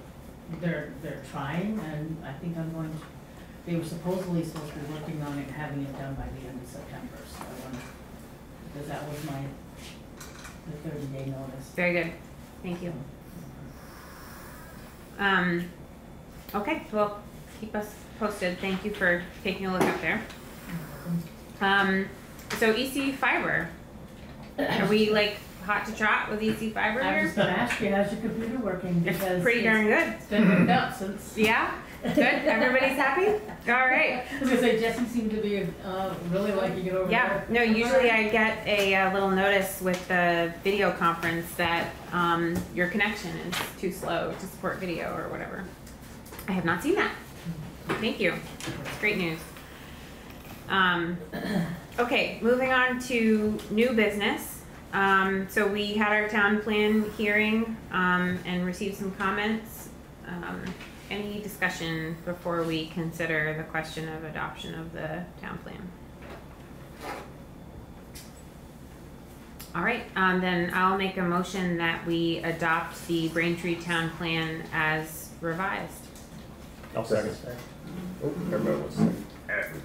they're, they're trying and I think I'm going, to they were supposedly supposed to be working on it, and having it done by the end of September, so I wonder, because that was my, the thirty day notice. Very good. Thank you. Um, okay, well, keep us posted. Thank you for taking a look up there. Um, so EC fiber. Are we like hot to trot with EC fiber I here? was gonna ask you, how's your computer working, It's pretty darn good. It's been hooked up since. Yeah? Good? Everybody's happy? All right. I was gonna say, Jesse seemed to be, uh, really liking it over there. Yeah, no, usually I get a, uh little notice with the video conference that, um, your connection is too slow to support video or whatever. I have not seen that. Thank you. It's great news. Um, okay, moving on to new business. Um, so we had our town plan hearing, um, and received some comments. Um, any discussion before we consider the question of adoption of the town plan? All right, um, then I'll make a motion that we adopt the Braintree Town Plan as revised. I'll second. Oh, everybody wants to second.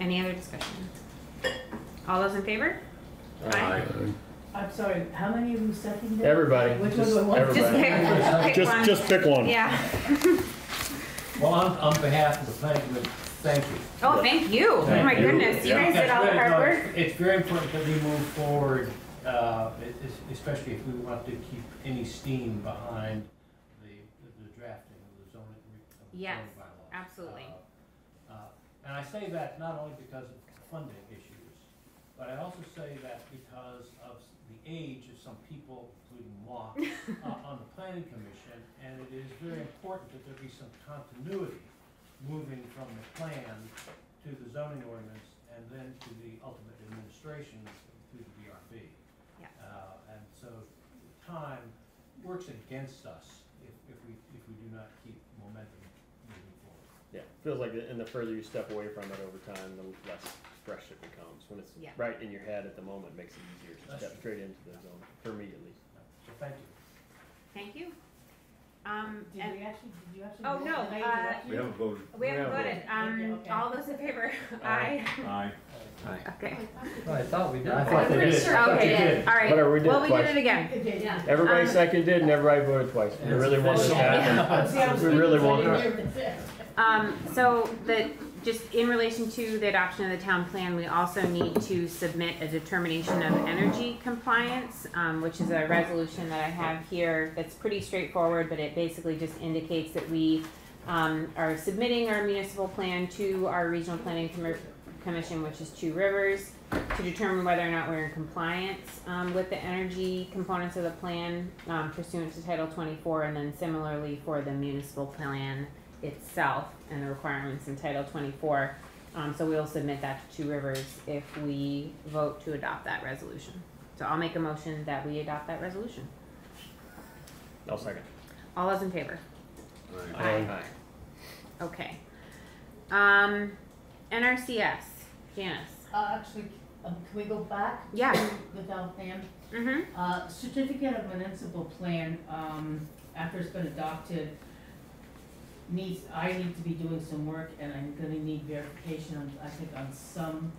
Any other discussion? All those in favor? Aye. I'm sorry, how many of you seconded? it? Everybody, Which one just do I want? everybody. Just pick, pick Just, one. just pick one. Yeah. Well, on, on behalf of the planning committee, thank you. Oh, thank you. Oh Thank my you. goodness, you Yeah. guys did all the That's hard work. no, It's very important that we move forward, uh, it- it's- especially if we want to keep any steam behind the, the drafting of the zoning, of the Yes, bylaws. absolutely. And I say that not only because of funding issues, but I also say that because of the age of some people, including moi, uh, on the planning commission, and it is very important that there be some continuity moving from the plan to the zoning ordinance and then to the ultimate administration through the DRB. Yeah. Uh, and so time works against us if, if we, if we do not keep momentum moving forward. Yeah, feels like, and the further you step away from it over time, the less fresh it becomes. When it's Yeah. right in your head at the moment, it makes it easier to That's step true. straight into the zone, for me at least. So thank you. Thank you. Um, Did and, we actually, did you actually? Oh, no, uh. We haven't voted. we haven't Yeah, voted. Um, Okay. all those in favor? Aye. Aye. Aye. Okay. I thought we did. I thought they did. I thought they Okay, did. all right. Whatever, we did Well, we twice. did it again. Yeah. Everybody Um, seconded and everybody voted twice. We really want this to happen. See, I was We really thinking want something it. Um, so the, just in relation to the adoption of the town plan, we also need to submit a determination of energy compliance, um, which is a resolution that I have here that's pretty straightforward, but it basically just indicates that we, um, are submitting our municipal plan to our regional planning commi- commission, which is Two Rivers, to determine whether or not we're in compliance, um, with the energy components of the plan, um, pursuant to Title twenty-four, and then similarly for the municipal plan itself and the requirements in Title twenty-four. Um, so we'll submit that to Two Rivers if we vote to adopt that resolution. So I'll make a motion that we adopt that resolution. I'll second. All those in favor? Aye. Okay. Um, NRCS, Janice. Uh, actually, um, can we go back? Yeah. to The town plan? Mm-hmm. Uh, certificate of municipal plan, um, after it's been adopted, needs, I need to be doing some work and I'm gonna need verification on, I think on some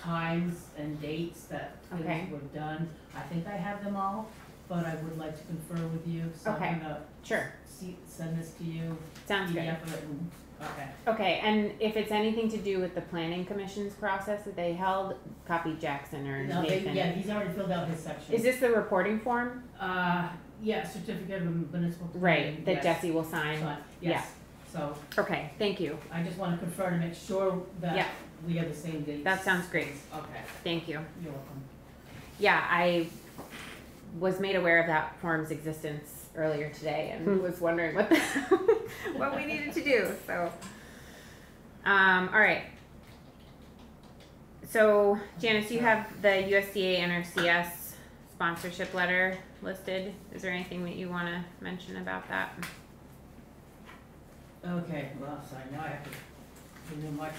times and dates that Okay. things were done. I think I have them all, but I would like to confer with you, so Okay. I'm gonna Sure, see, send this to you. sounds good. PDF of it and- okay. Okay, and if it's anything to do with the planning commission's process that they held, copy Jackson or No, they, Nathan. yeah, he's already filled out his section. Is this the reporting form? Uh, yeah, certificate of municipal. Right, that yes. Jesse will sign? Fine, Yes, so Okay, thank you. I just wanna confirm to make sure Yeah. that we have the same dates. That sounds great. Okay, Thank you. you're welcome. Yeah, I was made aware of that form's existence earlier today and was wondering what the, what we needed to do, so. Um, all right. So Janice, you have the USDA NRCS sponsorship letter listed. Is there anything that you wanna mention about that? Okay, well, now I have to renew my.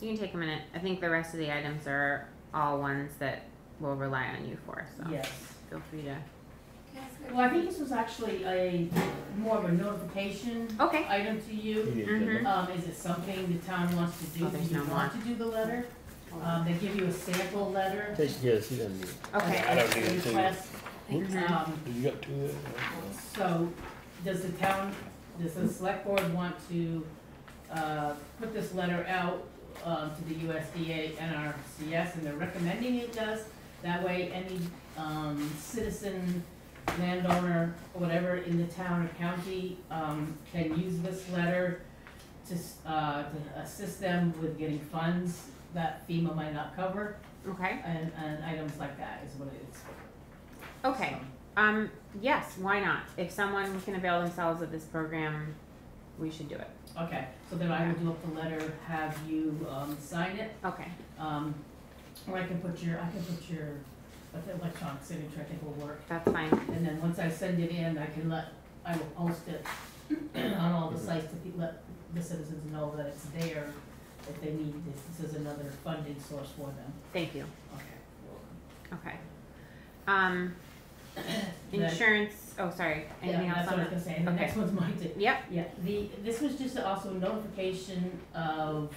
You can take a minute. I think the rest of the items are all ones that we'll rely on you for, so Yes. feel free to. Can I ask a Well, I think this was actually a, more of a notification Okay. item to you. Mhm. Um, is it something the town wants to do? Oh, there's Do you no want to do the letter? Um, they give you a sample letter. Yes, he doesn't need it. Okay. I don't need it too. Request. Mhm. Um, You got two there? So, does the town, does the select board want to, uh, put this letter out, um, to the USDA and NRCS, and they're recommending it does? That way, any, um, citizen, landowner, whatever in the town or county, um, can use this letter to, s- uh, to assist them with getting funds that FEMA might not cover, Okay, and, and items like that is what it is. okay. Um, yes, why not? If someone can avail themselves of this program, we should do it. Okay, so then I will do up the letter, have you, um, sign it, Okay, um, or I can put your, I can put your, like, electronic signature, I think will work. that's fine. And then once I send it in, I can let, I will post it on all the sites to pe- let the citizens know that it's there if they need this, this is another funding source for them. Thank you. Okay. Okay. Um, insurance, oh, sorry, anything Yeah, else that's on what I was that? gonna say, and the Okay. next one's mine too. Yep, Yeah, the, this was just also a notification of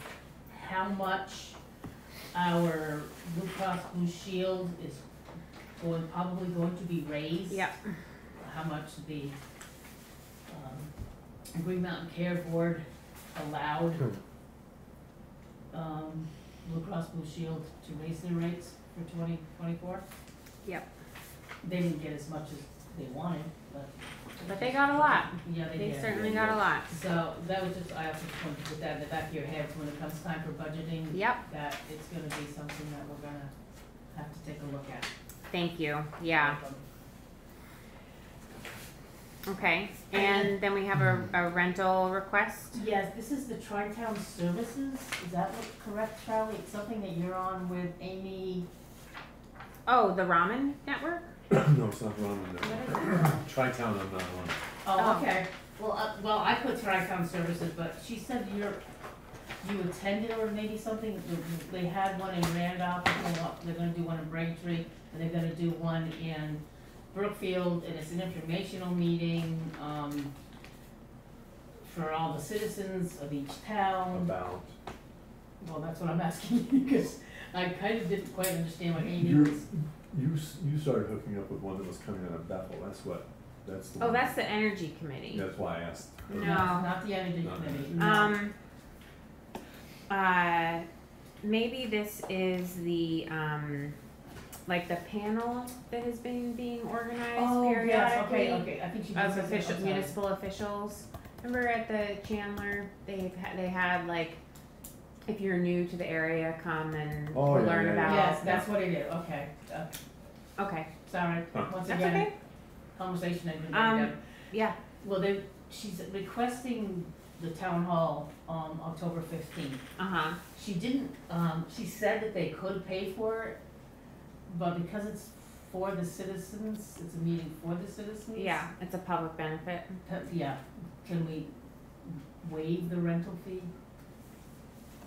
how much our Blue Cross Blue Shield is going, probably going to be raised. yep, How much the, um, Green Mountain Care Board allowed, um, Blue Cross Blue Shield to raise their rates for twenty twenty-four. Yep. They didn't get as much as they wanted, but. but they got a lot. Yeah, they They did. certainly got a lot. So that was just, I also just wanted to put that in the back of your heads when it comes time for budgeting. Yep. That it's gonna be something that we're gonna have to take a look at. Thank you, yeah, okay. And then we have a, a rental request? Yes, this is the Tri-Town Services, is that what, correct, Charlie? It's something that you're on with Amy, Oh, the ramen network? No, it's not wrong with what that. is it? Tri-Town I'm not on. Oh, Oh. okay. Well, uh, well, I put Tri-Town Services, but she said you're, you attended or maybe something, they had one in Randolph, they're gonna- they're gonna do one in Braintree, and they're gonna do one in Brookfield, and it's an informational meeting, um, for all the citizens of each town. About. Well, that's what I'm asking you, because I kind of didn't quite understand what Amy You're- was. You, s- you started hooking up with one that was coming out of Bethel, that's what, that's the Oh, one. that's the energy committee. That's why I asked. her. No. Not the energy Not committee, no. Um, uh, maybe this is the, um, like the panel that has been being organized Oh, periodically. yes, okay, okay, I think she did Of official, I'm municipal officials. Remember at the Chandler, they've had, they had like, if you're new to the area, come and Oh, yeah, learn yeah, yeah. about. Yes, that's what it is, okay, uh, Okay, sorry, Huh. once that's again, okay. conversation I didn't Um. Yeah, Well, they, she's requesting the town hall on October fifteenth. uh-huh, She didn't, um, she said that they could pay for it, but because it's for the citizens, it's a meeting for the citizens. yeah, it's a public benefit. that- Yeah, can we waive the rental fee?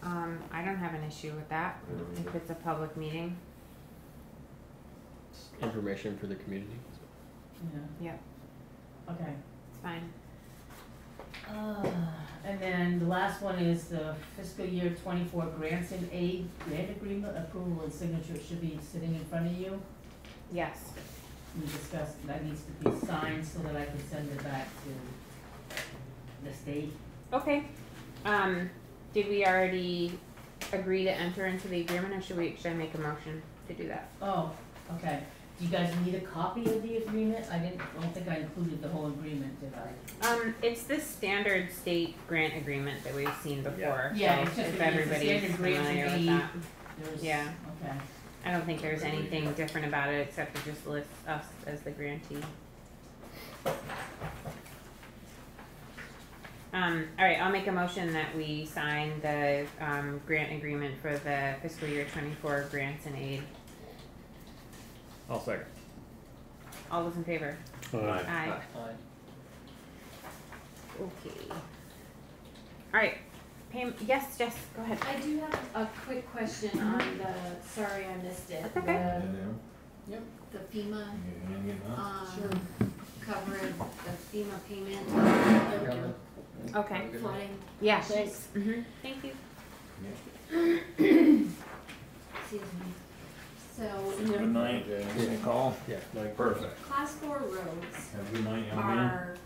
Um, I don't have an issue with that, I don't if it's a public meeting. Information for the community. Yeah. Yep. Okay, It's fine. Uh, and then the last one is the fiscal year twenty-four grants and aid grant agreement approval and signature should be sitting in front of you. Yes. We discussed, that needs to be signed so that I can send it back to the state. Okay. Um, did we already agree to enter into the agreement, or should we, should I make a motion to do that? Oh, okay. Do you guys need a copy of the agreement? I didn't, I don't think I included the whole agreement, did I? Um, it's the standard state grant agreement that we've seen before. Yeah, so it's just if that it's a everybody's standard grant familiar with fee. that. There's- Yeah. Okay. I don't think there's anything different about it except it just lists us as the grantee. Um, alright, I'll make a motion that we sign the, um, grant agreement for the fiscal year twenty-four grants and aid. I'll second. All those in favor? Aye. Aye. Aye. Okay. Alright, Pam, yes, Jess, go ahead. I do have a quick question on the, sorry I missed it. That's okay. The- The FEMA, Yeah. um, coverage, the FEMA payment, Okay. flooding. Yeah, Thanks. Mm-hmm, thank you. Excuse me. So, Good night. Call. Yeah. Perfect. class four roads Have a good night, young man. are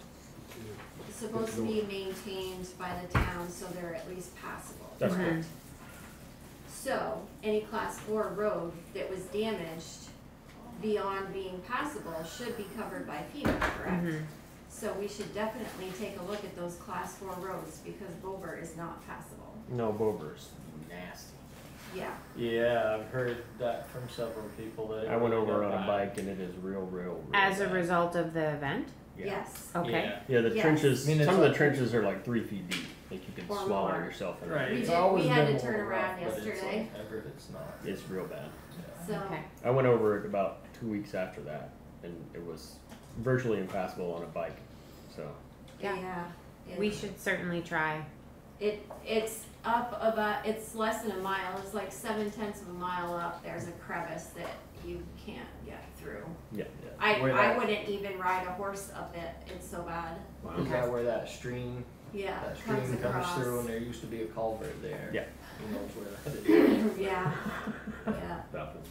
supposed to be maintained by the town, so they're at least passable. That's correct. So, any class four road that was damaged beyond being passable should be covered by FEMA, correct? Mhm. So we should definitely take a look at those class four roads because Bober is not passable. No, Bober's nasty. Yeah, Yeah, I've heard that from several people that. I went over on a bike and it is real, real, real As a bad. result of the event? Yeah. yes, Okay. Yeah. Yeah, the Yes. trenches, I mean, it's some of the like- trenches are like three feet deep, like you can Or swallow more. yourself in Right, We it's did- always we had been to a turn little around rough, but it's yesterday. like Everett, it's not. It's real bad. so, Okay. I went over it about two weeks after that and it was virtually impassable on a bike, so. Yeah. yeah. it- We should certainly try. It, it's up about, it's less than a mile, it's like seven tenths of a mile up, there's a crevice that you can't get through. Yeah. yeah. I, Where I that- wouldn't even ride a horse up it, it's so bad. Is that where that stream, Yeah, that it stream comes comes across. through and there used to be a culvert there? Yeah. Who knows where that is? Yeah, yeah, Baffled.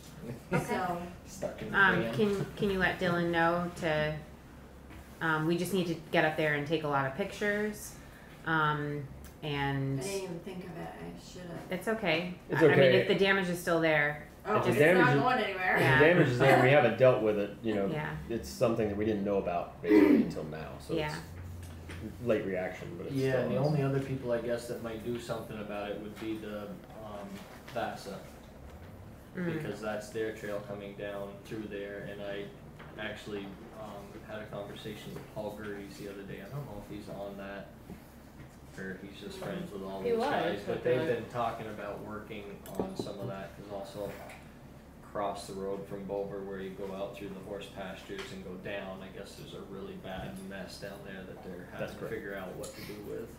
so, Stuck in the Um, van. can, can you let Dylan know to, um, we just need to get up there and take a lot of pictures. Um, I didn't even think of it, I should've. it's okay. It's I I mean, okay. if the damage is still there, Oh, the it's damage not is- going anywhere. The damage is there, we haven't dealt with it, you know, Yeah. it's something that we didn't know about basically until now, so it's late reaction, but it's Yeah, still. and the only other people I guess that might do something about it would be the, um, VAST. mm, because that's their trail coming down through there, and I actually, um, had a conversation with Paul Gerties the other day, I don't know if he's on that, or he's just friends with all He those was, guys, but but they've the- been talking about working on some of that, cause also across the road from Bover where you go out through the horse pastures and go down, I guess there's a really bad mess down there that they're That's having to correct. figure out what to do with.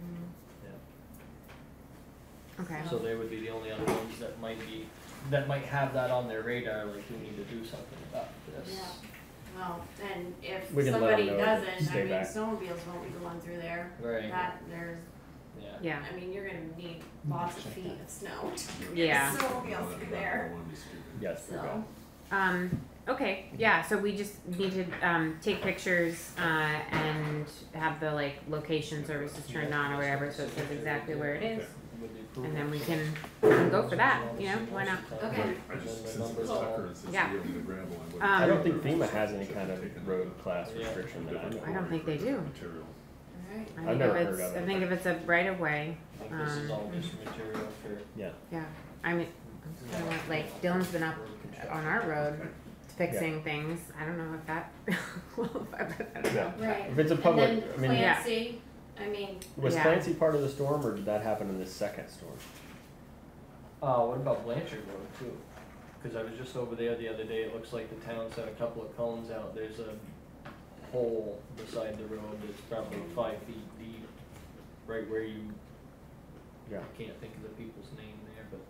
Mm. Yeah. Okay. So they would be the only other ones that might be, that might have that on their radar, like we need to do something about this. Yeah. Well, and if We can let 'em somebody know to doesn't, I stay mean, back. snowmobiles won't be going through there. Right. That, there's, Yeah. Yeah. I mean, you're gonna need lots of feet of snow to get Yeah. snowmobiles through there, Yes, we so. go. Um, okay, yeah, so we just need to, um, take pictures, uh, and have the like location services turned on or whatever, so it says exactly where it is. And then we can, we can go for that, you know, why not? Okay. I just, since it's stucker and since Yeah. we own the gravel, I wouldn't. Um, I don't think FEMA has any kind of road class restriction that I know. I don't think they do. Material. Alright, I I've think never if heard it's, of it, I think if it's a right of way, I this is Um, all just material for. Yeah. yeah, I mean, I don't want, like, Dylan's been up on our road fixing things, I don't know if that, well, I I don't know. right. If it's a public, I And mean, then Yeah. Clancy, I mean, was Yeah. Clancy part of the storm or did that happen in the second storm? Oh, what about Blanchard Road too? Cause I was just over there the other day, it looks like the town sent a couple of cones out, there's a hole beside the road that's probably five feet deep, right where you, Yeah. I can't think of the people's name there, but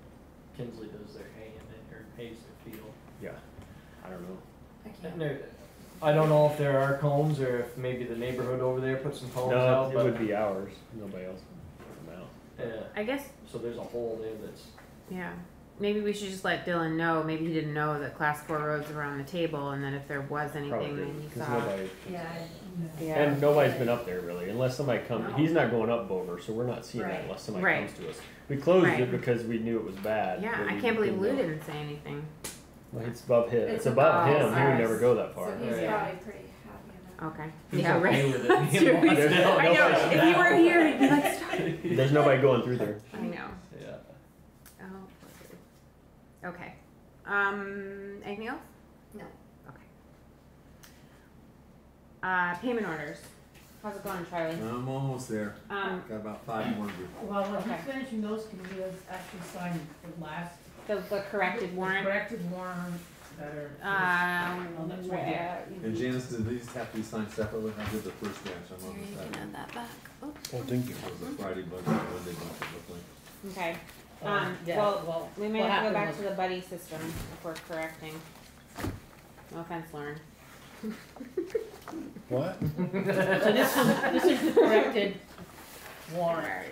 Kinsley does their hay in it, or hays their field. Yeah. I don't know. I And can't, there, I don't know if there are cones or if maybe the neighborhood over there put some cones No, out, it but would be ours. Nobody else put them out. yeah. I guess, So there's a hole there that's yeah, maybe we should just let Dylan know, maybe he didn't know that class four roads were on the table, and then if there was anything, Probably then didn't, he 'cause saw. nobody, Yeah. Yeah. and nobody's been up there really, unless somebody comes, he's not going up Bover, so we're not seeing Right. that unless somebody Right. comes to us. We closed Right. it because we knew it was bad. Yeah, but I we can't believe didn't Lou know. didn't say anything. Well, it's above him, It's it's above above him, he would ours. never go that far. So he's Yeah. probably pretty happy about Okay. He's Yeah, okay right. with it. That's true. There's no- I know, nobody's- if he were here, he'd be like, stop. There's nobody going through there. I know. yeah. Oh, bless. Okay. Um, anything else? No. Okay. Uh, payment orders. How's it going, Charlie? I'm almost there. Um, Got about five more to do. Well, when Okay. he's finishing those, can we actually sign the last? The, the corrected the warrant. Corrected warrant that are. Um, Oh, that's right. yeah. And Janice, did these have to be signed separately? I did the first batch, I'm Here, on you the can second. add that back. Oh, thank you. It was a Friday budget, Monday budget, looked like. Okay. Oh, Um, yeah, well, we may what have to go happened back was- to the buddy system if we're correcting. No offense, Lauren. What? So this is, this is the corrected warrant.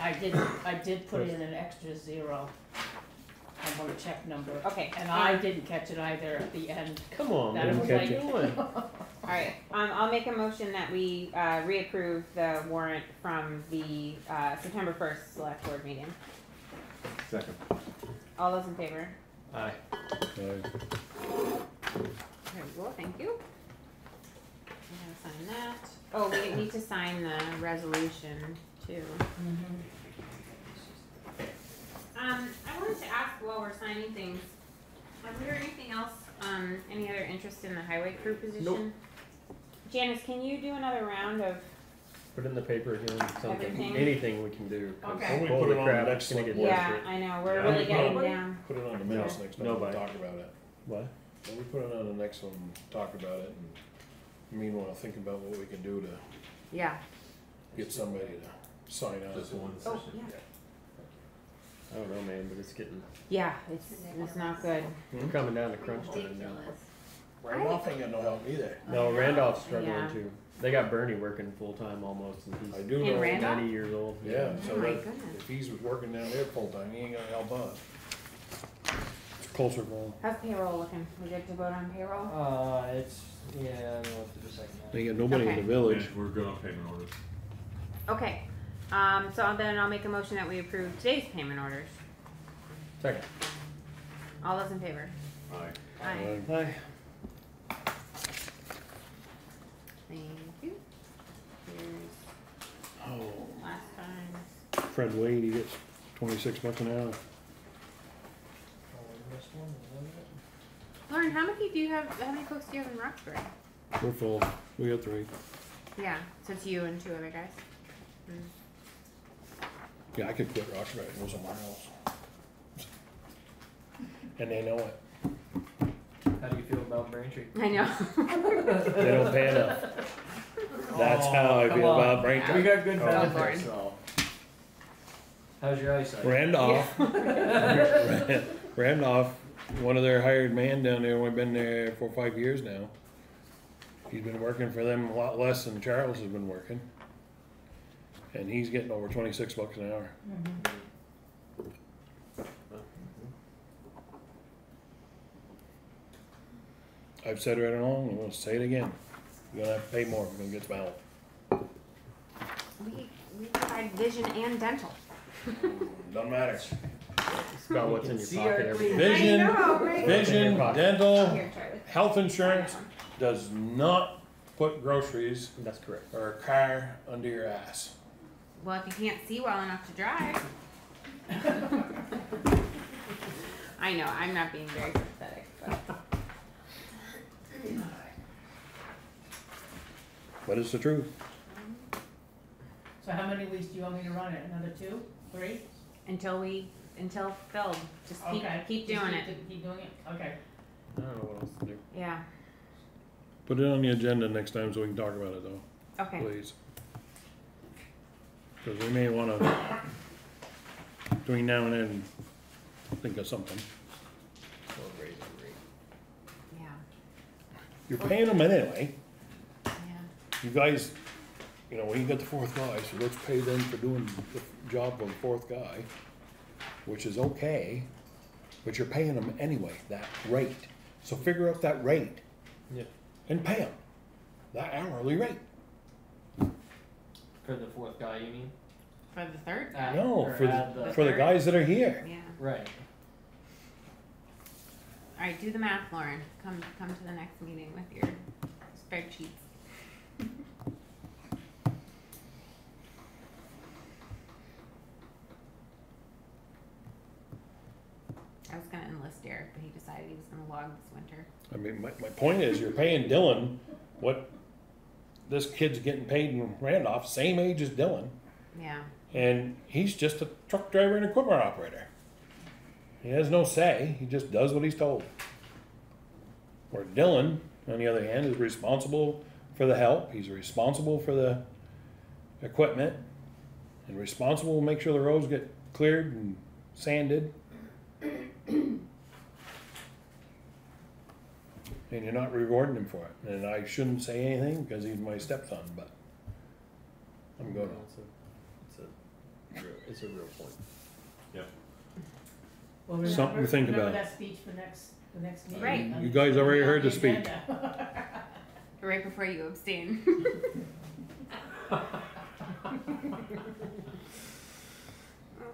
I did, I did put in an extra zero on check number. Okay. And I didn't catch it either at the end. Come on, That man, was what like- you doing? Alright, um, I'll make a motion that we, uh, reapprove the warrant from the, uh, September first select board meeting. Second. All those in favor? Aye. Uh, Very cool, thank you. I'm gonna sign that. Oh, we need to sign the resolution too. Um, I wanted to ask while we're signing things, was there anything else, um, any other interest in the highway crew position? Nope. Janice, can you do another round of, Put it in the paper again, something, Everything? anything we can do. 'cause Okay. we Holy put it on the crap, next it's gonna get one? yeah. I know, we're Yeah. really getting Nobody? down. Put it on the minutes next time, we'll talk about it. What? When we put it on the next one, talk about it, and meanwhile, think about what we can do to Yeah. get somebody to sign on. Just one Oh, session. yeah. I don't know, man, but it's getting, Yeah, it's, it's not good. we're coming down to crunch time now. Ridiculous. Randolph ain't got no help either. No, Randolph's Yeah. struggling too. They got Bernie working full-time almost, and I he's do In know, Randolph? ninety years old. yeah, Oh so my that, goodness. if he's working down there full-time, he ain't gonna help us. It's closer for him. How's payroll looking? We good to vote on payroll? Uh, it's, yeah, I don't know what to do second They got nobody in Okay. the village. Yeah, We're good on payment orders. Okay, um, so then I'll make a motion that we approve today's payment orders. Second. All those in favor? Aye. Aye. Aye. Thank you. Here's Oh, last time. Fred Wade, he gets twenty-six bucks an hour. Oh, we missed one, is that it? Lauren, how many do you have, how many folks do you have in Roxbury? We're full. We got three. Yeah, so it's you and two other guys. Hmm. Yeah, I could quit Roxbury and go somewhere else. And they know it. How do you feel about Braintree? I know. They don't pay enough. That's oh, how I Oh, come feel on. about Braintree. We got good Oh, benefits, so. How's your eyesight? Randolph. Randolph, one of their hired man down there, we've been there for five years now. He's been working for them a lot less than Charles has been working. And he's getting over twenty-six bucks an hour. I've said it right along, I'm gonna say it again. You're gonna have to pay more if you're gonna get the ballot. We, we provide vision and dental. Doesn't matter. It's about what's in your See pocket our every clean- Vision, know, right? vision, In your pocket. dental, Here, Charlie. health insurance does not put groceries That's correct. or a car under your ass. Well, if you can't see well enough to drive. I know, I'm not being very sympathetic, but. But it's the truth. So how many weeks do you want me to run it? Another two, three? Until we, until filled, just keep, Okay. keep Just doing keep it. Keep doing it, okay. I don't know what else to do. Yeah, Put it on the agenda next time so we can talk about it though, okay. please. Cause we may wanna, between now and then, think of something. Or raise the rate. Yeah. You're paying them anyway. Yeah. You guys, you know, when you get the fourth guy, so let's pay them for doing the job of the fourth guy, which is okay, but you're paying them anyway, that rate. So figure out that rate Yeah. and pay them that hourly rate. For the fourth guy, you mean? For the third guy. Add- No, or for add the, for the guys that are here. Yeah. Right. All right, do the math, Lauren. Come, come to the next meeting with your spreadsheets. I was gonna enlist Derek, but he decided he was gonna log this winter. I mean, my, my point is, you're paying Dylan what this kid's getting paid in Randolph, same age as Dylan, Yeah. and he's just a truck driver and equipment operator. He has no say, he just does what he's told. Where Dylan, on the other hand, is responsible for the help, he's responsible for the equipment, and responsible to make sure the roads get cleared and sanded. And you're not rewarding him for it, and I shouldn't say anything because he's my stepson, but I'm gonna. It's a, it's a, real- it's a real point. Well, remember- Something to think Remember about. that speech for next, the next meeting? Right. on You guys already heard the speech. agenda. Right before you abstain. Oh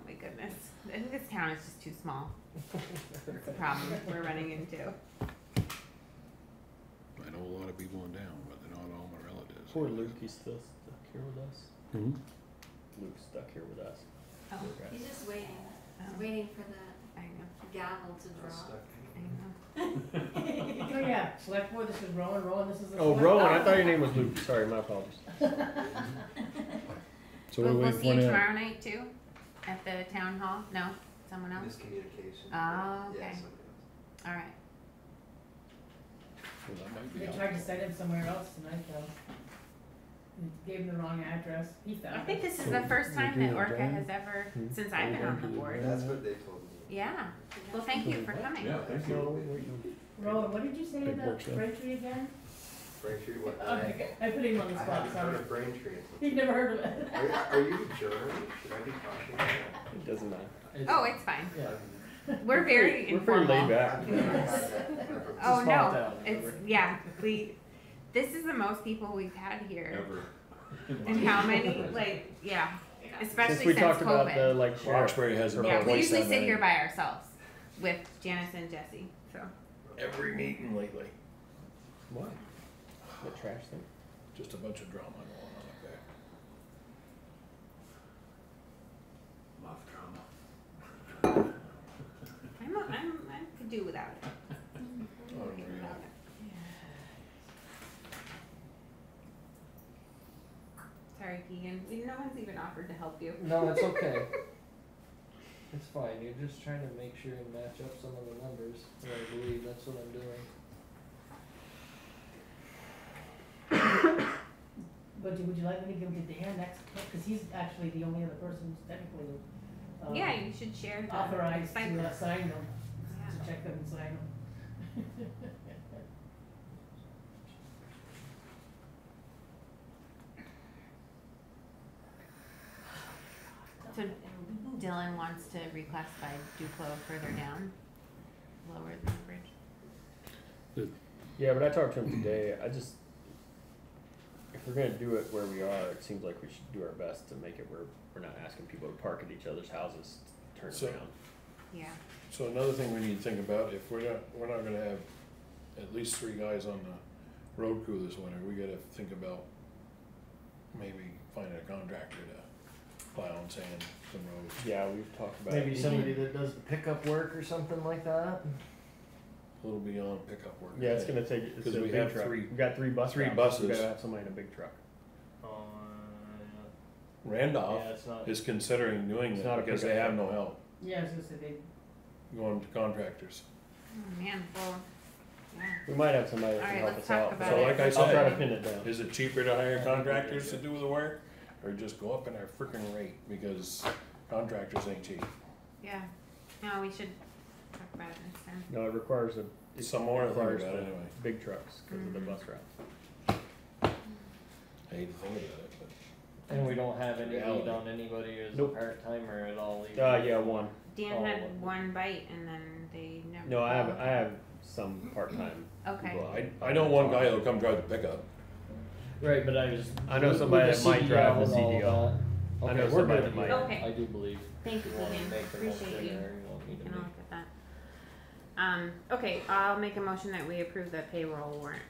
my goodness. I think this town is just too small. That's the problem we're running into. I know a lot of people in town, but they're not all my relatives. Poor Luke, he's still stuck here with us. Hmm? Luke's stuck here with us. Oh, Poor. He's just waiting, oh, waiting for the I know, gavel to drop. I know. Oh, yeah, select board, this is Rowan, Rowan, this is the. Oh, select- Rowan, I thought your name was Luke. Sorry, my apologies. So We'll, what we'll do we see you want tomorrow night too? At the town hall? No? Someone else? Miscommunication. Oh, okay. Yeah, somebody else. All right. Well, that might be They helpful. tried to send him somewhere else tonight, though. They Gave him the wrong address, he thought. I think this is So, the first time that Orca drawing? has ever, Hmm. since I've been on the board. That's what they told me. Yeah. Well, thank you for coming. Yeah, thank you. No, we- we- Rowan, what did you say Big about work stuff. Braintree again? Braintree, what? Okay, I put him on the spot. I spot, haven't heard sorry. of Braintree. He'd never heard of it. Are, are you German? Should I be talking about that? It doesn't matter. Oh, it's fine. Yeah. We're very We're pretty laid informal. back. I've never had that ever. It's a Oh, small no. town, It's, remember? yeah, we, this is the most people we've had here. Ever. And how many, like, yeah, especially Since we since talked about the COVID. like sheriff. Roxbury has or about Yeah, we twice usually that sit many. here by ourselves with Janice and Jesse, so. Every meeting lately, What? The trash thing? just a bunch of drama going on up there. Lot drama. I'm, I'm, I could do without it. Oh, I could do yeah. without it. Sorry, Keegan, no one's even offered to help you. No, it's okay. It's fine, you're just trying to make sure you match up some of the numbers, and I believe that's what I'm doing. But would you like me to give it to Dan next, because he's actually the only other person who's technically, um, Yeah, you should share the. authorized to uh, excitement. sign them, Yeah. to check them and sign them. So Dylan wants to reclassify Duplo further down, lower than the bridge. Yeah, but I talked to him today. I just, if we're gonna do it where we are, it seems like we should do our best to make it where we're not asking people to park at each other's houses, to turn So- around. Yeah. So another thing we need to think about, if we're not, we're not gonna have at least three guys on the road crew this winter, we gotta think about maybe finding a contractor to plow and sand some roads. Yeah, we've talked about. Maybe somebody that does the pickup work or something like that? A little beyond pickup work. Yeah, it's gonna take, it's 'Cause a we big have truck. three- We've got three bus three routes. buses. We gotta have somebody in a big truck. Uh, Randolph Yeah, it's not, is considering doing It's not it a because they pickup have no help, Yeah, I was gonna going to contractors. Oh, man, well, yeah. We might have somebody that can right, help let's us talk out. about So it. like I said, I'll try to said, pin it down. is it cheaper to hire contractors to do the work? Or just go up in our frickin' rate because contractors ain't cheap? Yeah, no, we should talk about it next time. No, it requires a, it Some more to think requires about the anyway. big trucks because of the Mhm. bus route. I hate to think about it, but. And we don't have any Reality. need on anybody as a Nope. part-timer at all either. Uh, yeah, one. Dan Oh, had one. one bite and then they never. No, I have, I have some part-time. Okay. Well, I, I know one guy that'll come drive the pickup. Right, but I was. I know with- somebody with that might drive the and all CDL. that. I Okay, know we're somebody good that might. here. Okay. I do believe. Thank you, You wanna Keegan. make the Appreciate you. or you want me to Taking a make- look at that. Um, okay, I'll make a motion that we approve the payroll warrant.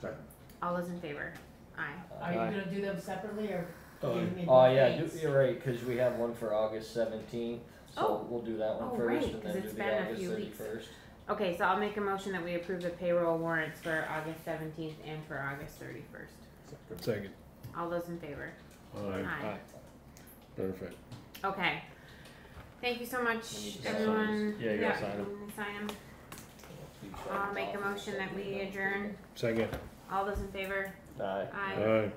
Second. All those in favor? Aye. Are you Aye. gonna do them separately or? Aye. in- in Oh, yeah, do- you're right, cause we have one for August seventeenth, Oh. so we'll do that Oh, one right, first and 'cause then do it's the been a August few weeks. thirty-first. Okay, so I'll make a motion that we approve the payroll warrants for August seventeenth and for August thirty-first. Second. All those in favor? Alright, Aye. perfect. Okay. Thank you so much, to everyone. Yeah, you gotta sign 'em. I'm gonna Sign 'em. I'll make a motion that we adjourn. Second. All those in favor? Aye. Aye. Alright.